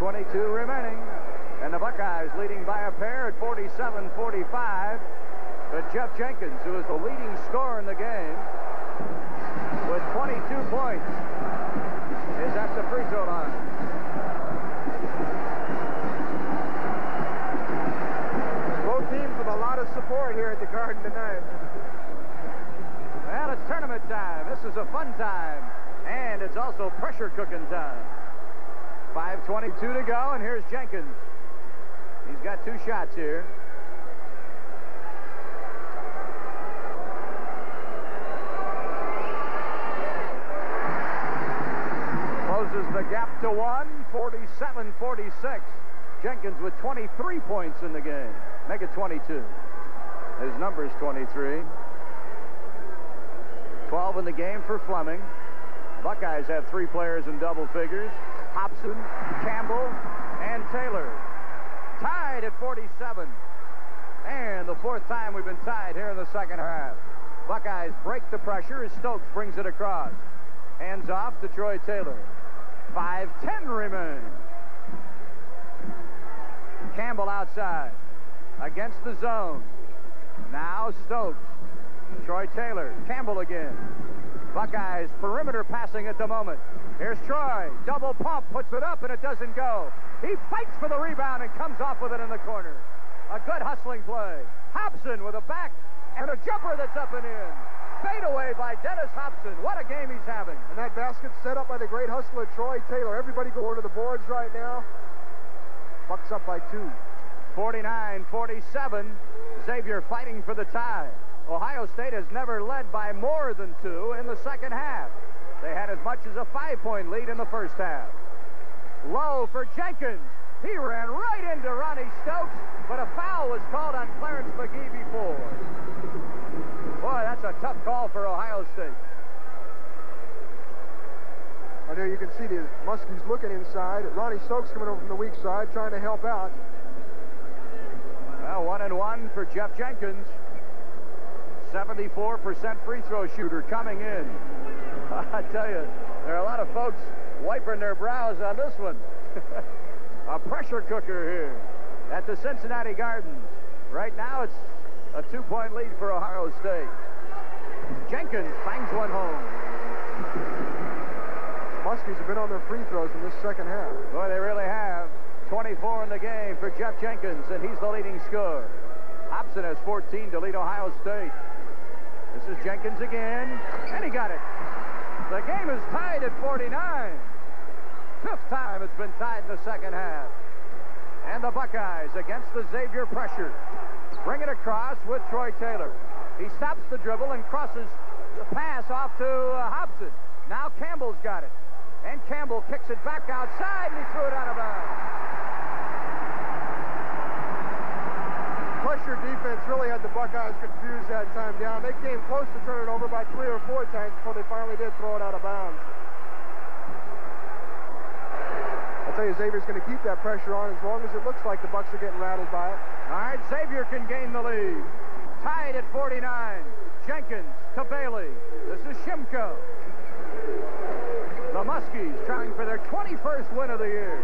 5.22 remaining. And the Buckeyes leading by a pair at 47-45. But Jeff Jenkins, who is the leading scorer in the game, with 22 points, is at the free throw line. Both teams with a lot of support here at the Garden tonight. Well, it's tournament time. This is a fun time. And it's also pressure cooking time. 5.22 to go, and here's Jenkins. He's got two shots here. Closes the gap to one, 47-46. Jenkins with 23 points in the game. Make it 22. His number is 23. 12 in the game for Fleming. Buckeyes have three players in double figures. Hopson, Campbell, and Taylor. Tied at 47. And the fourth time we've been tied here in the second half. Buckeyes break the pressure as Stokes brings it across. Hands off to Troy Taylor. 5-10 remain. Campbell outside. Against the zone. Now Stokes. Troy Taylor. Campbell again. Buckeyes perimeter passing at the moment. Here's Troy. Double pump. Puts it up and it doesn't go. He fights for the rebound and comes off with it in the corner. A good hustling play. Hopson with a back and a jumper that's up and in. Fade away by Dennis Hopson. What a game he's having. And that basket set up by the great hustler Troy Taylor. Everybody going to the boards right now. Bucks up by two. 49-47. Xavier fighting for the tie. Ohio State has never led by more than two in the second half. They had as much as a five-point lead in the first half. Low for Jenkins. He ran right into Ronnie Stokes, but a foul was called on Clarence McGee before. Boy, that's a tough call for Ohio State. I know you can see the Muskies looking inside. Ronnie Stokes coming over from the weak side, trying to help out. Well, one and one for Jeff Jenkins. 74% free throw shooter coming in. I tell you, there are a lot of folks wiping their brows on this one. a pressure cooker here at the Cincinnati Gardens. Right now, it's a two-point lead for Ohio State. Jenkins bangs one home. Muskies have been on their free throws in this second half. Boy, they really have. 24 in the game for Jeff Jenkins, and he's the leading scorer. Hopson has 14 to lead Ohio State. This is Jenkins again, and he got it. The game is tied at 49. Fifth time it's been tied in the second half. And the Buckeyes against the Xavier pressure. Bring it across with Troy Taylor. He stops the dribble and crosses the pass off to uh, Hopson. Now Campbell's got it. And Campbell kicks it back outside, and he threw it out of bounds. Pressure defense really had the Buckeyes confused that time down. They came close to turning it over by three or four times before they finally did throw it out of bounds. I'll tell you, Xavier's going to keep that pressure on as long as it looks like the Bucks are getting rattled by it. All right, Xavier can gain the lead. Tied at 49. Jenkins to Bailey. This is Shimko. The Muskies trying for their 21st win of the year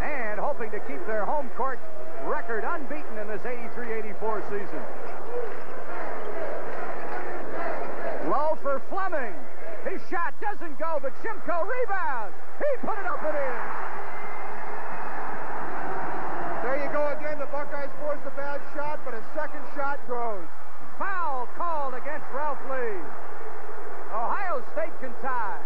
and hoping to keep their home court record unbeaten in this 83-84 season. Low for Fleming. His shot doesn't go, but Shimko rebounds. He put it up and in. There you go again. The Buckeyes forced a bad shot, but a second shot goes. Foul called against Ralph Lee. Ohio State can tie.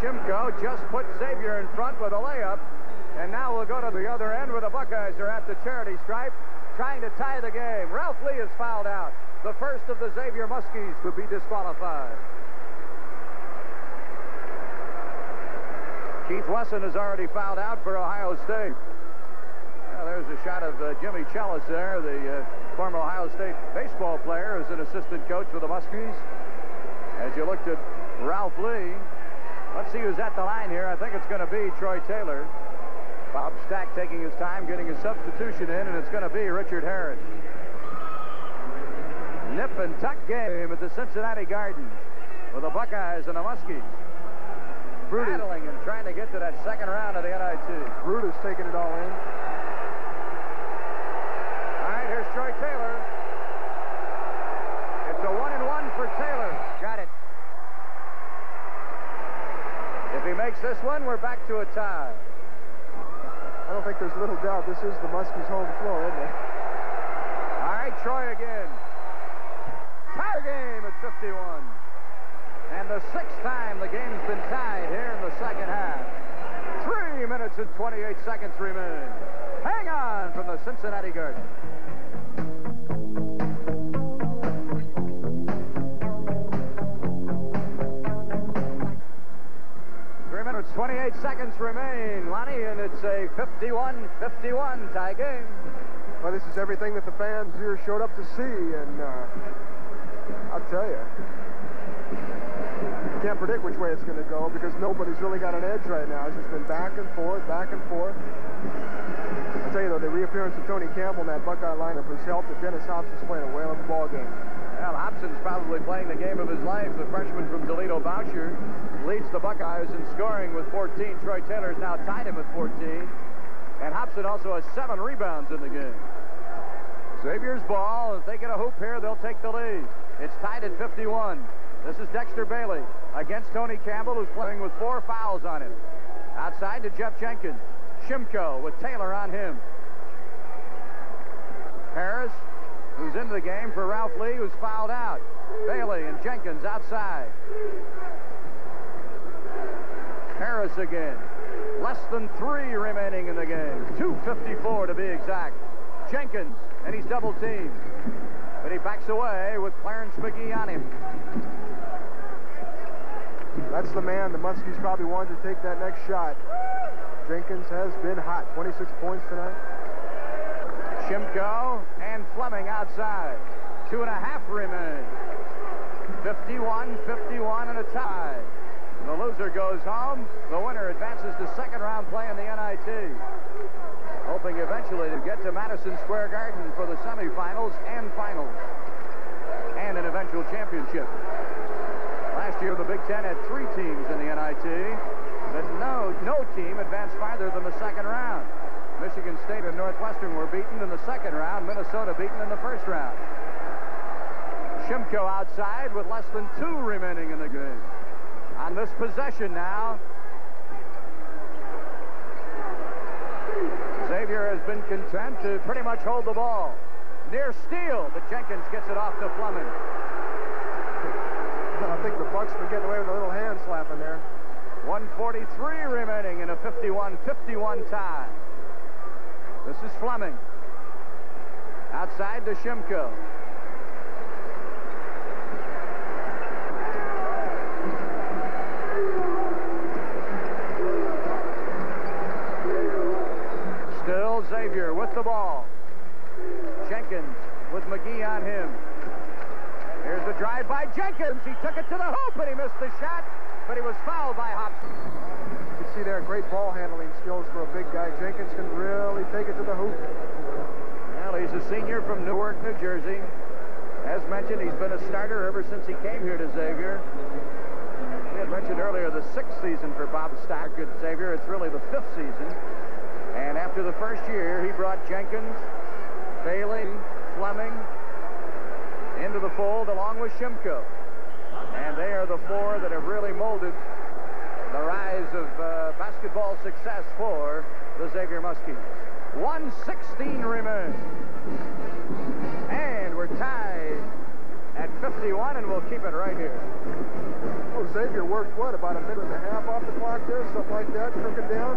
Shimko just put Xavier in front with a layup. And now we'll go to the other end where the Buckeyes are at the charity stripe trying to tie the game. Ralph Lee is fouled out. The first of the Xavier Muskies would be disqualified. Keith Wesson has already fouled out for Ohio State. Well, there's a shot of uh, Jimmy Chelis there, the uh, former Ohio State baseball player, who's an assistant coach for the Muskies. As you looked at Ralph Lee, let's see who's at the line here. I think it's going to be Troy Taylor. Bob Staak taking his time, getting his substitution in, and it's going to be Richard Harris. Nip and tuck game at the Cincinnati Gardens with the Buckeyes and the Muskies. Brutus. Battling and trying to get to that second round of the NIT. Brutus taking it all in. All right, here's Troy Taylor. It's a one and one for Taylor. Got it. If he makes this one, we're back to a tie. I don't think there's little doubt this is the Muskies' home floor, isn't it? All right, Troy again. Tie game at 51. And the sixth time the game's been tied here in the second half. Three minutes and 28 seconds remain. Hang on from the Cincinnati Garden. seconds remain, Lonnie, and it's a 51-51 tie game. Well, this is everything that the fans here showed up to see, and uh, I'll tell you, you can't predict which way it's going to go because nobody's really got an edge right now. It's just been back and forth, back and forth. I'll tell you, though, the reappearance of Tony Campbell in that Buckeye lineup has helped if Dennis Hopson's playing a whale of a ball game. Well, Hopson's probably playing the game of his life. The freshman from Toledo, Bowsher, leads the Buckeyes in scoring with 14. Troy Taylor's now tied him at 14. And Hopson also has seven rebounds in the game. Xavier's ball. If they get a hoop here, they'll take the lead. It's tied at 51. This is Dexter Bailey against Tony Campbell, who's playing with four fouls on him. Outside to Jeff Jenkins. Shimko with Taylor on him. Harris, who's into the game for Ralph Lee, who's fouled out. Bailey and Jenkins outside. Harris again. Less than three remaining in the game. 2.54 to be exact. Jenkins, and he's double teamed. But he backs away with Clarence McGee on him. That's the man. The Muskies probably wanted to take that next shot. Jenkins has been hot. 26 points tonight. Shimko and Fleming outside. Two and a half remain. 51-51 and a tie. The loser goes home. The winner advances to second round play in the NIT. Hoping eventually to get to Madison Square Garden for the semifinals and finals. And an eventual championship. Last year, the Big Ten had three teams in the NIT, but no, no team advanced farther than the second round. Michigan State and Northwestern were beaten in the second round, Minnesota beaten in the first round. Shimko outside with less than two remaining in the game. On this possession now, Xavier has been content to pretty much hold the ball. Near steal, but Jenkins gets it off to Fleming. I think the Bucks were getting away with a little hand slapping there. 143 remaining in a 51-51 tie. This is Fleming. Outside to Shimko. Still Xavier with the ball. Jenkins with McGee on him. Here's the drive by Jenkins. He took it to the hoop and he missed the shot, but he was fouled by Hopson. See there great ball handling skills for a big guy. Jenkins can really take it to the hoop. Well, he's a senior from Newark, New Jersey. As mentioned, he's been a starter ever since he came here to Xavier. We had mentioned earlier the sixth season for Bob Staak at Xavier. It's really the fifth season. And after the first year, he brought Jenkins, Bailey, Fleming into the fold along with Shimko. And they are the four that have really molded the rise of uh, basketball success for the Xavier Muskies. 116 remains. And we're tied at 51, and we'll keep it right here. Oh, Xavier worked, what, about a minute and a half off the clock there, something like that, crooking down?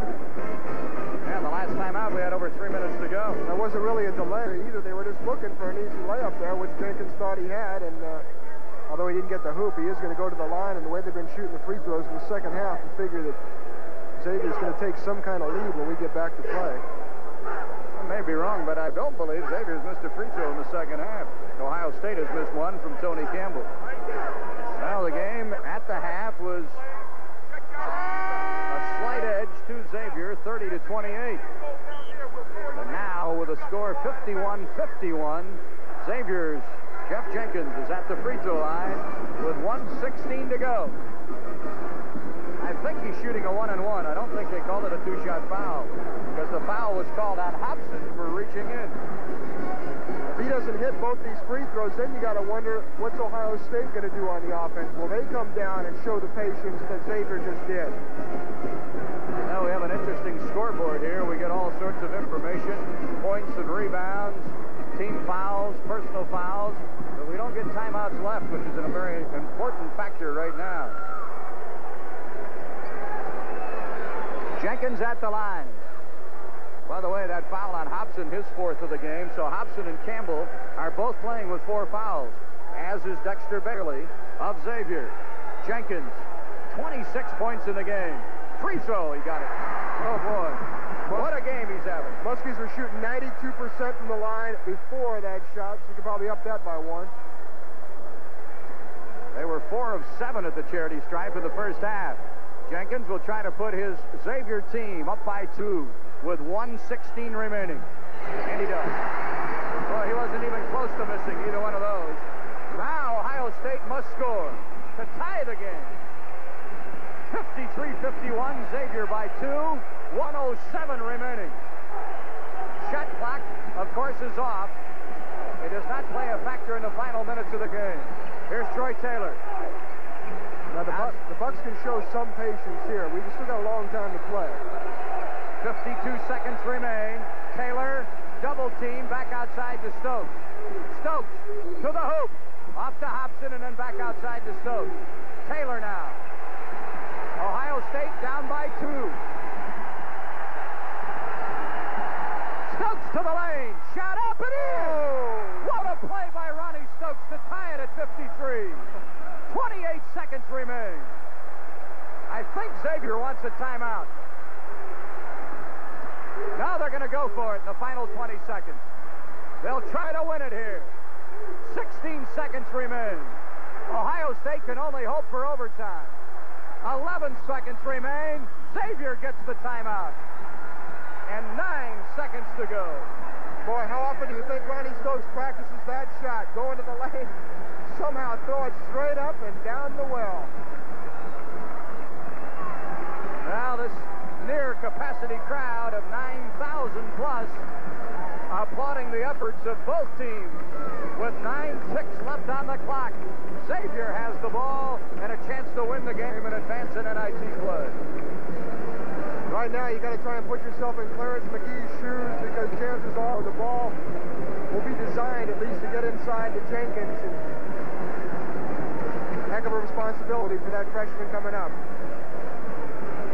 Yeah, the last time out, we had over three minutes to go. That wasn't really a delay either. They were just looking for an easy layup there, which Jenkins thought he had, and uh, although he didn't get the hoop, he is going to go to the line, and the way they've been shooting the free throws in the second half, we figure that Xavier's going to take some kind of lead when we get back to play. I may be wrong, but I don't believe Xavier's missed a free throw in the second half. Ohio State has missed one from Tony Campbell. Well, the game at the half was a slight edge to Xavier, 30 to 28. But now, with a score 51-51, Xavier's Jeff Jenkins is at the free throw line with 116 to go. I think he's shooting a one and one. I don't think they called it a two-shot foul because the foul was called on Hopson for reaching in. If he doesn't hit both these free throws, then you got to wonder what's Ohio State going to do on the offense. Will they come down and show the patience that Xavier just did? Now we have an interesting scoreboard here. We get all sorts of information, points and rebounds, team fouls, personal fouls, but we don't get timeouts left, which is a very important factor right now. Jenkins at the line. By the way, that foul on Hopson, his fourth of the game. So Hopson and Campbell are both playing with four fouls, as is Dexter Bailey of Xavier. Jenkins, 26 points in the game. Free throw, he got it. Oh, boy. What a game he's having. Muskies were shooting 92% from the line before that shot, so you could probably up that by one. They were four of seven at the charity stripe in the first half. Jenkins will try to put his Xavier team up by two with 116 remaining. And he does. Well, he wasn't even close to missing either one of those. Now Ohio State must score to tie the game. 53-51, Xavier by two, 107 remaining. Shot clock, of course, is off. It does not play a factor in the final minutes of the game. Here's Troy Taylor. Now, the, Bucks, the Bucks can show some patience here. We've still got a long time to play. 52 seconds remain. Taylor, double team, back outside to Stokes. Stokes to the hoop. Off to Hopson and then back outside to Stokes. Taylor now. Ohio State down by two. Stokes to the lane. Shot up and in. What a play by Ronnie Stokes to tie it at 53. 28 seconds remain. I think Xavier wants a timeout. Now they're going to go for it in the final 20 seconds. They'll try to win it here. 16 seconds remain. Ohio State can only hope for overtime. 11 seconds remain. Xavier gets the timeout. And nine seconds to go. Boy, how often do you think Ronnie Stokes practices that shot? Going to the lane, somehow throw it straight up and down the well. Now this near capacity crowd of 9,000 plus applauding the efforts of both teams with nine ticks left on the clock. Xavier has the ball and a chance to win the game and advance in NIT play. Right now, you got to try and put yourself in Clarence McGee's shoes because chances are the ball will be designed at least to get inside to Jenkins. And heck of a responsibility for that freshman coming up.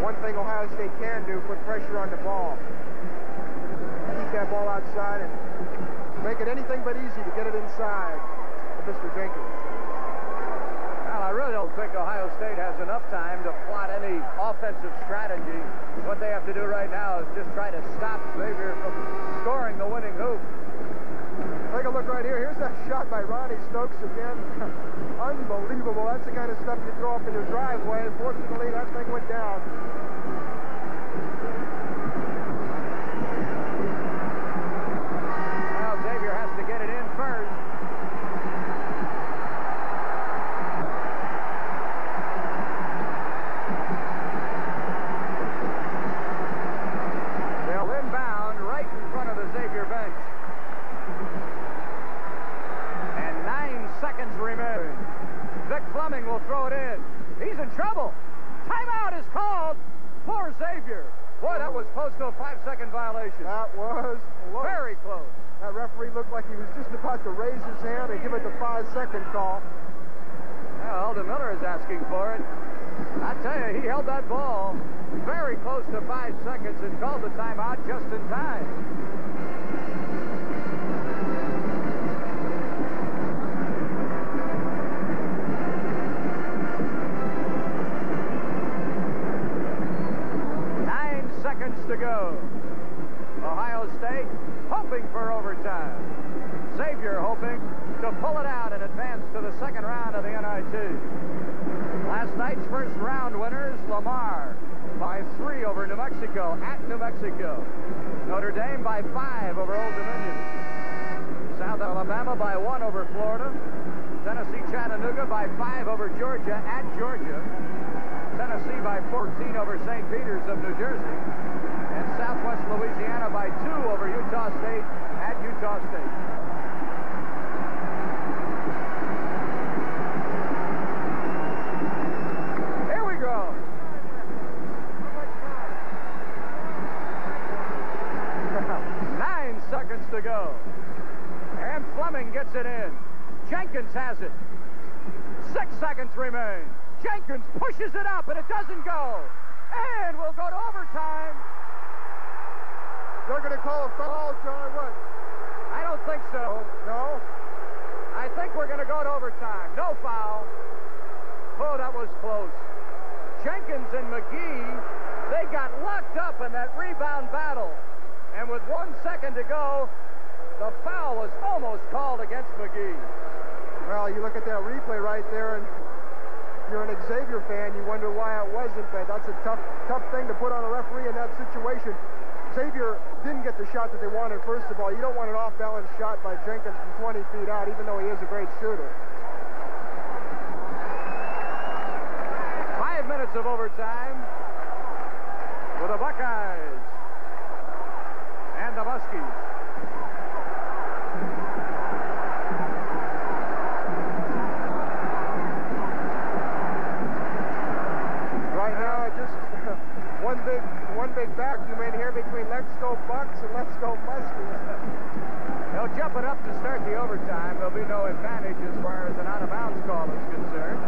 One thing Ohio State can do, put pressure on the ball. Keep that ball outside and make it anything but easy to get it inside Mr. Jenkins. I really don't think Ohio State has enough time to plot any offensive strategy. What they have to do right now is just try to stop Xavier from scoring the winning hoop. Take a look right here. Here's that shot by Ronnie Stokes again. Unbelievable. That's the kind of stuff you throw up in your driveway. Unfortunately, that thing went down. Now Xavier has to get it in first. They'll inbound right in front of the Xavier bench. And nine seconds remain. Vic Fleming will throw it in. He's in trouble. Timeout is called for Xavier. Boy, that was close to a five-second violation. That was close. Very close. That referee looked like he was just about to raise his hand and give five-second call. Yeah, Eldon Miller is asking for it. I tell you, he held that ball very close to five seconds and called the timeout just in time. Nine seconds to go. Ohio State hoping for overtime. Xavier hoping to pull it out and advance to the second round of the NIT. Last night's first round winners, Lamar by three over New Mexico at New Mexico. Notre Dame by five over Old Dominion. South Alabama by one over Florida. Tennessee Chattanooga by five over Georgia at Georgia. Tennessee by 14 over St. Peter's of New Jersey. And Southwest Louisiana by two over Utah State at Utah State. Here we go. Nine seconds to go. And Fleming gets it in. Jenkins has it. Six seconds remain. Jenkins pushes it up, and it doesn't go. And we'll go to overtime. They're going to call a foul, John. What? I don't think so. Oh, no? I think we're going to go to overtime. No foul. Oh, that was close. Jenkins and McGee, they got locked up in that rebound battle. And with one second to go, the foul was almost called against McGee. Well, you look at that replay right there, and you're an Xavier fan, you wonder why it wasn't, but that's a tough, tough thing to put on a referee in that situation. Xavier didn't get the shot that they wanted, first of all. You don't want an off-balance shot by Jenkins from 20 feet out, even though he is a great shooter. Five minutes of overtime for the Buckeyes and the Muskies. Advantage as far as an out-of-bounds call is concerned.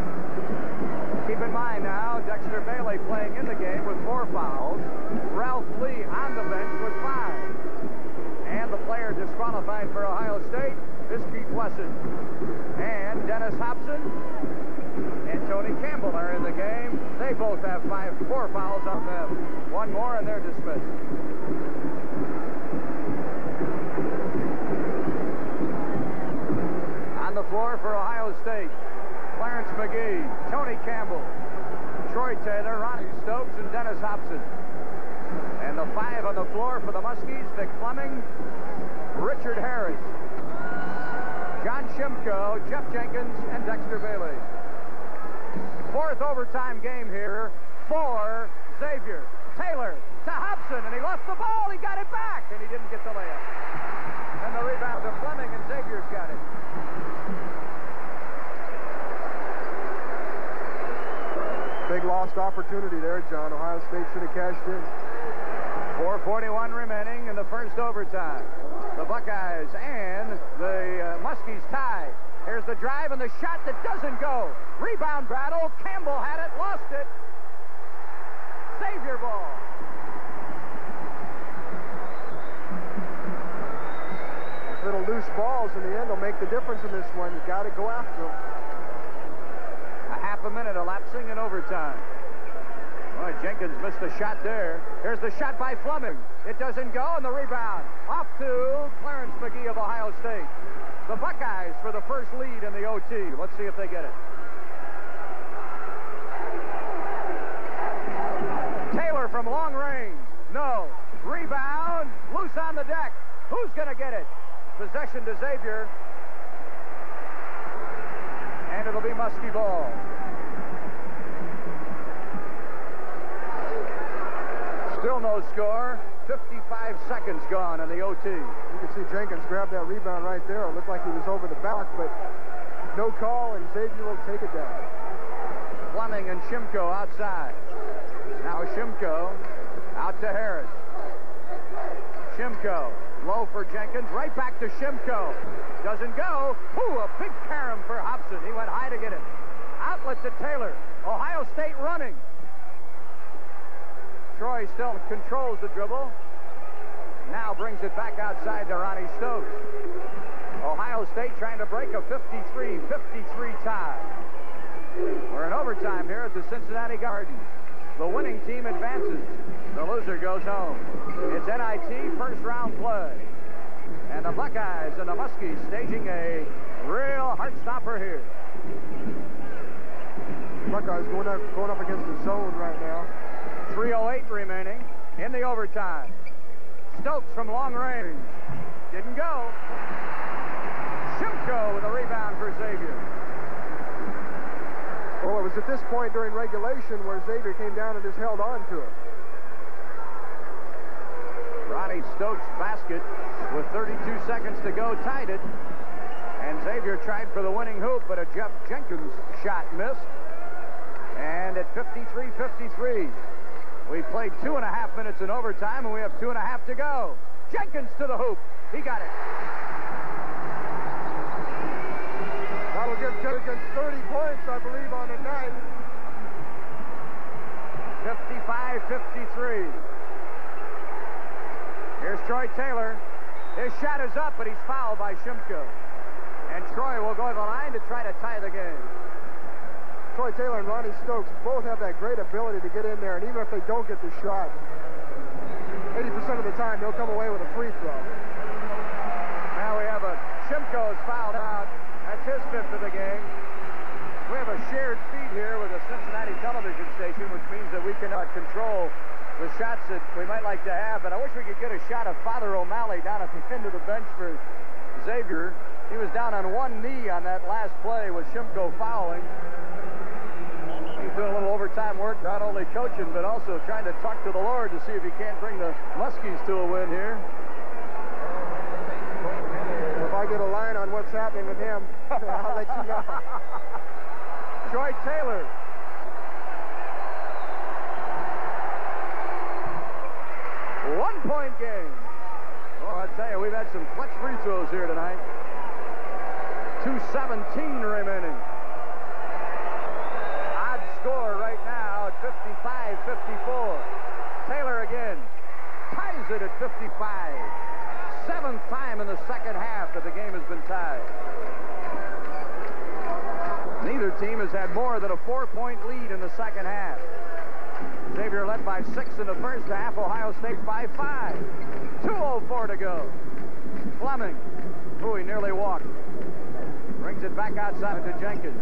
Keep in mind now, Dexter Bailey playing in the game with four fouls. Ralph Lee on the bench with five. And the player disqualified for Ohio State is Keith Wesson. And Dennis Hopson and Tony Campbell are in the game. They both have five, four fouls on them. One more and they're dismissed. On the floor for Ohio State, Clarence McGee, Tony Campbell, Troy Taylor, Ronnie Stokes, and Dennis Hopson. And the five on the floor for the Muskies, Vic Fleming, Richard Harris, John Shimko, Jeff Jenkins, and Dexter Bailey. Fourth overtime game here for Xavier. Taylor to Hopson, and he lost the ball. He got it back, and he didn't get the layup. And the rebound to Fleming, and Xavier's got it. Lost opportunity there, John. Ohio State should have cashed in. 4.41 remaining in the first overtime. The Buckeyes and the uh, Muskies tie. Here's the drive and the shot that doesn't go. Rebound battle. Campbell had it, lost it. Xavier ball. Little loose balls in the end will make the difference in this one. You got to go after them. A half a minute elapsing in overtime. Boy, Jenkins missed a shot there. Here's the shot by Fleming. It doesn't go, and the rebound off to Clarence McGee of Ohio State. The Buckeyes for the first lead in the OT. Let's see if they get it. Taylor from long range. No. Rebound. Loose on the deck. Who's going to get it? Possession to Xavier. And it'll be Muskie ball. Still no score. 55 seconds gone in the OT. You can see Jenkins grab that rebound right there. It looked like he was over the back, but no call, and Xavier will take it down. Fleming and Shimko outside. Now Shimko out to Harris. Shimko Low for Jenkins. Right back to Shimko. Doesn't go. Ooh, a big carom for Hopson. He went high to get it. Outlet to Taylor. Ohio State running. Troy still controls the dribble. Now brings it back outside to Ronnie Stokes. Ohio State trying to break a 53-53 tie. We're in overtime here at the Cincinnati Gardens. The winning team advances. The loser goes home. It's NIT first round play. And the Buckeyes and the Muskies staging a real heart stopper here. Buckeyes going up, going up against the zone right now. 3.08 remaining in the overtime. Stokes from long range. Didn't go. Shimko with a rebound for Xavier. Well, it was at this point during regulation where Xavier came down and just held on to it. Ronnie Stokes' basket with 32 seconds to go tied it. And Xavier tried for the winning hoop, but a Jeff Jenkins shot missed. And at 53-53, we played two and a half minutes in overtime, and we have two and a half to go. Jenkins to the hoop. He got it. That'll give Jenkins 30 points, I believe, on the night. 55-53. Here's Troy Taylor. His shot is up, but he's fouled by Shimko. And Troy will go to the line to try to tie the game. Troy Taylor and Ronnie Stokes both have that great ability to get in there, and even if they don't get the shot, 80% of the time they'll come away with a free throw. Now we have a Shimko is fouled out. That's his fifth of the game. We have a shared feed here with a Cincinnati television station, which means that we cannot control the shots that we might like to have, but I wish we could get a shot of Father O'Malley down at the end of the bench for Xavier. He was down on one knee on that last play with Shimko fouling. He's doing a little overtime work, not only coaching, but also trying to talk to the Lord to see if he can't bring the Muskies to a win here. If I get a line on what's happening with him, I'll let you know. Troy Taylor. One-point game. Oh, I tell you, we've had some clutch free throws here tonight. 2.17 remaining. Odd score right now at 55-54. Taylor again ties it at 55. Seventh time in the second half that the game has been tied. Neither team has had more than a four-point lead in the second half. Xavier led by six in the first half. Ohio State by five. 2.04 to go. Fleming, who he nearly walked, brings it back outside to Jenkins.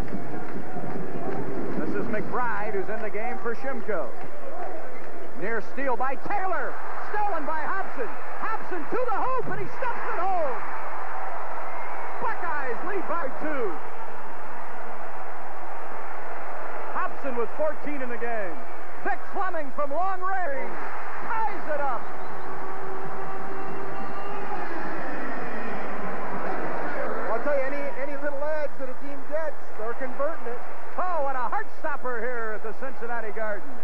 McBride, who's in the game for Shimko. Near steal by Taylor. Stolen by Hopson. Hopson to the hoop, and he stuffs it home. Buckeyes lead by two. Hopson with 14 in the game. Vic Fleming from long range ties it up. I'll tell you, any, any little edge that a team gets, they're converting it. Oh, and a heart stopper here at the Cincinnati Gardens.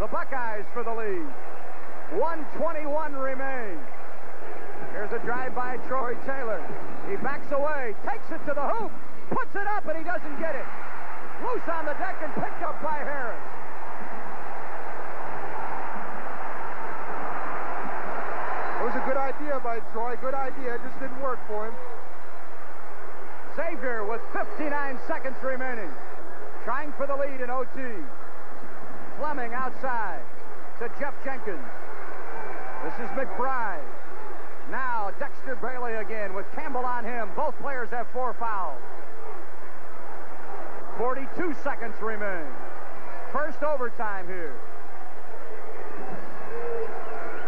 The Buckeyes for the lead. 121 remain. Here's a drive by Troy Taylor. He backs away, takes it to the hoop, puts it up, and he doesn't get it. Loose on the deck and picked up by Harris. It was a good idea by Troy. Good idea. It just didn't work for him. Xavier with 59 seconds remaining. Trying for the lead in OT. Fleming outside to Jeff Jenkins. This is McBride. Now Dexter Bailey again with Campbell on him. Both players have four fouls. 42 seconds remain. First overtime here.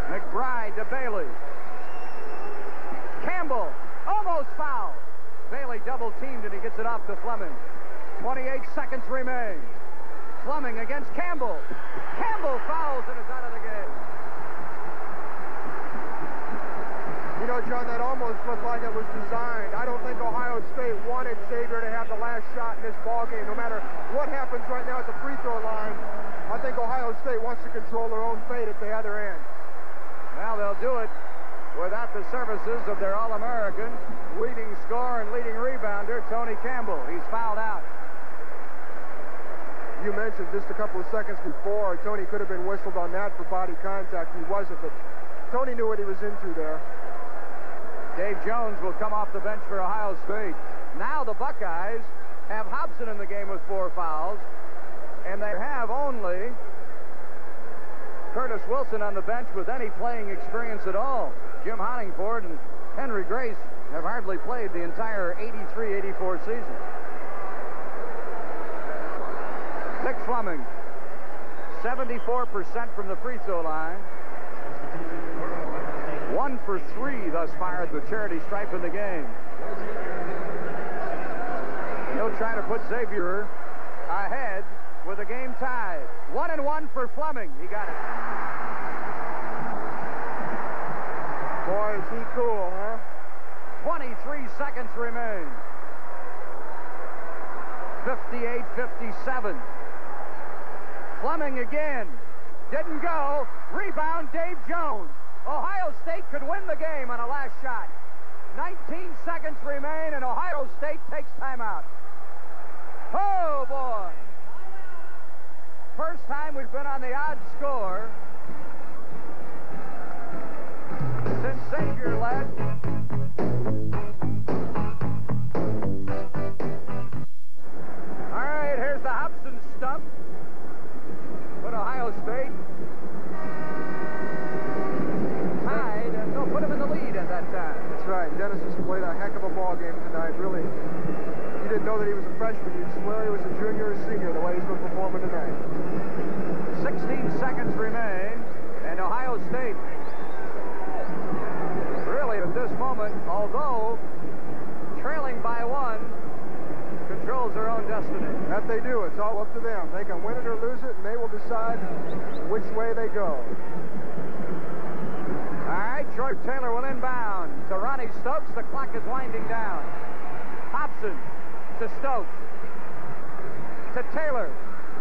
McBride to Bailey. Campbell almost fouled. Bailey double teamed and he gets it off to Fleming. 28 seconds remain. Fleming against Campbell. Campbell fouls and is out of the game. You know, John, that almost looked like it was designed. I don't think Ohio State wanted Xavier to have the last shot in this ball game. No matter what happens right now at the free throw line, I think Ohio State wants to control their own fate at the other end. Well, they'll do it without the services of their All-American leading scorer and leading rebounder, Tony Campbell. He's fouled out. You mentioned just a couple of seconds before, Tony could have been whistled on that for body contact. He wasn't, but Tony knew what he was into there. Dave Jones will come off the bench for Ohio State. Now the Buckeyes have Hopson in the game with four fouls, and they have only Curtis Wilson on the bench with any playing experience at all. Jim Honingford and Henry Grace have hardly played the entire 83-84 season. Vic Fleming, 74% from the free throw line. One for three thus far at the charity stripe in the game. He'll try to put Xavier ahead with a game tied. One and one for Fleming. He got it. Boy, is he cool, huh? 23 seconds remain. 58-57. Fleming again. Didn't go. Rebound, Dave Jones. Ohio State could win the game on a last shot. 19 seconds remain, and Ohio State takes timeout. Oh, boy. First time we've been on the odd score since Xavier led. All right, here's the. Put Ohio State tied, and they'll put him in the lead at that time. That's right. Dennis has played a heck of a ball game tonight. Really, you didn't know that he was a freshman. You'd swear he was a junior or senior the way he's been performing tonight. 16 seconds remain, and Ohio State really at this moment, although trailing by one, controls their own destiny. That they do. It's all up to them. They can win it or lose it, and they will decide which way they go. All right, Troy Taylor will inbound to Ronnie Stokes. The clock is winding down. Hopson to Stokes. To Taylor.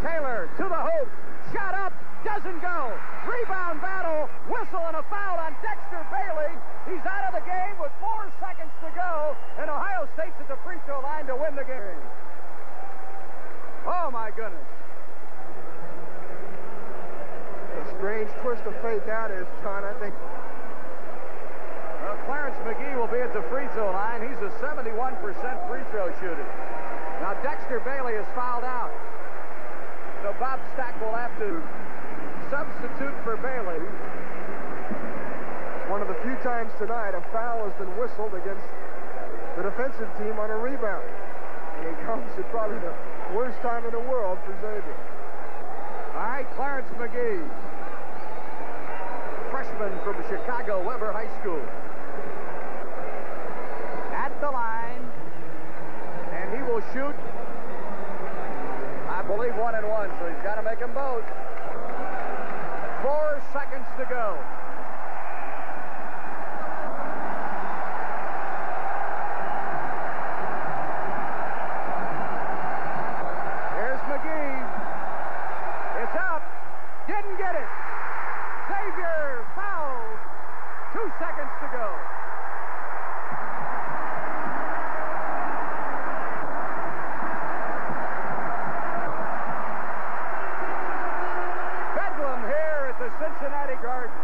Taylor to the hoop. Shot up. Doesn't go. Rebound battle. Whistle and a foul on Dexter Bailey. He's out of the game with four seconds to go. And Ohio State's at the free throw line to win the game. Oh, my goodness. A strange twist of fate that is, John. I think Well, Clarence McGee will be at the free throw line. He's a 71% free throw shooter. Now Dexter Bailey is fouled out. So Bob Staak will have to substitute for Bailey. one of the few times tonight a foul has been whistled against the defensive team on a rebound. Comes at probably the worst time in the world for Xavier. All right, Clarence McGee. Freshman from Chicago Weber High School. At the line. And he will shoot, I believe, one and one, so he's got to make them both. Four seconds to go. Here's McGee. It's up. Didn't get it. Xavier fouled. Two seconds to go. Bedlam here at the Cincinnati Garden.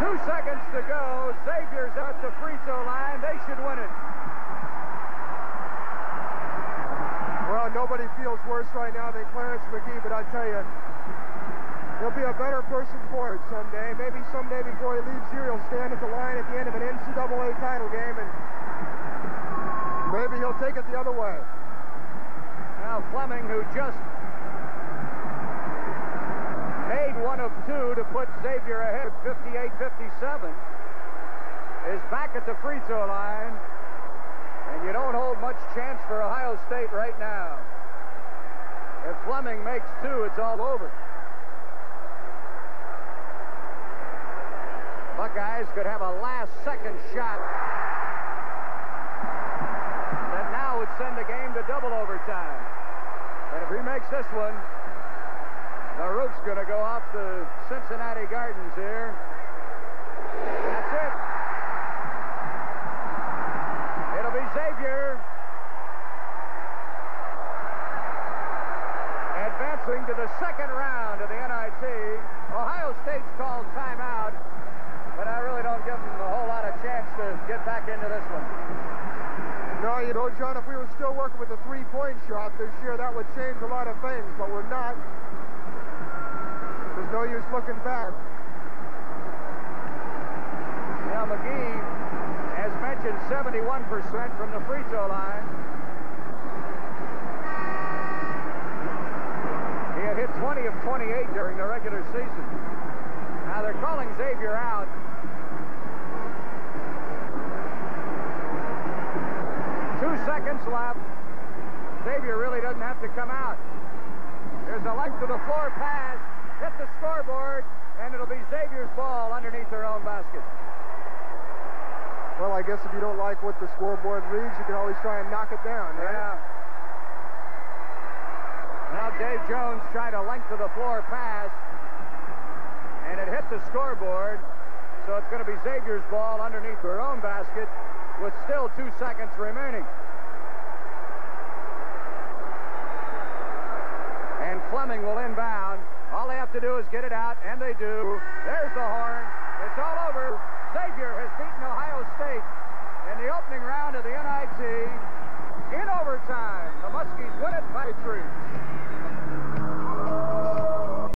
Two seconds to go. Xavier's at the free throw line. They should win it. Well, nobody feels worse right now than Clarence McGee, but I tell you, he'll be a better person for it someday. Maybe someday before he leaves here, he'll stand at the line at the end of an NCAA title game, and maybe he'll take it the other way. Now Fleming, who just made one of two to put Xavier ahead 58-57, is back at the free throw line. And you don't hold much chance for Ohio State right now. If Fleming two, it's all over. Buckeyes could have a last-second shot that now would send the game to double overtime. And if he makes this one, The roof's going to go off the Cincinnati Gardens here. That's it. It'll be Xavier advancing to the second round of the NIT. Ohio State's called timeout, but I really don't give them a whole lot of chance to get back into this one. No, you John, if we were still working with a three-point shot this year, that would change a lot of things, but we're not. There's no use looking back. Now, McGee has mentioned 71% from the free throw line. He had hit 20 of 28 during the regular season. Now they're calling Xavier out. Two seconds left. Xavier really doesn't have to come out. There's a length to the floor pass. Hit the scoreboard, and it'll be Xavier's ball underneath their own basket. Well, I guess if you don't like what the scoreboard reads, you can always try and knock it down, right? Yeah. Now Dave Jones tried a length of the floor pass, and it hit the scoreboard. So it's going to be Xavier's ball underneath their own basket with still two seconds remaining. And Fleming will inbound. All they have to do is get it out, and they do. There's the horn. It's all over. Xavier has beaten Ohio State in the opening round of the NIT in overtime. The Muskies win it by three.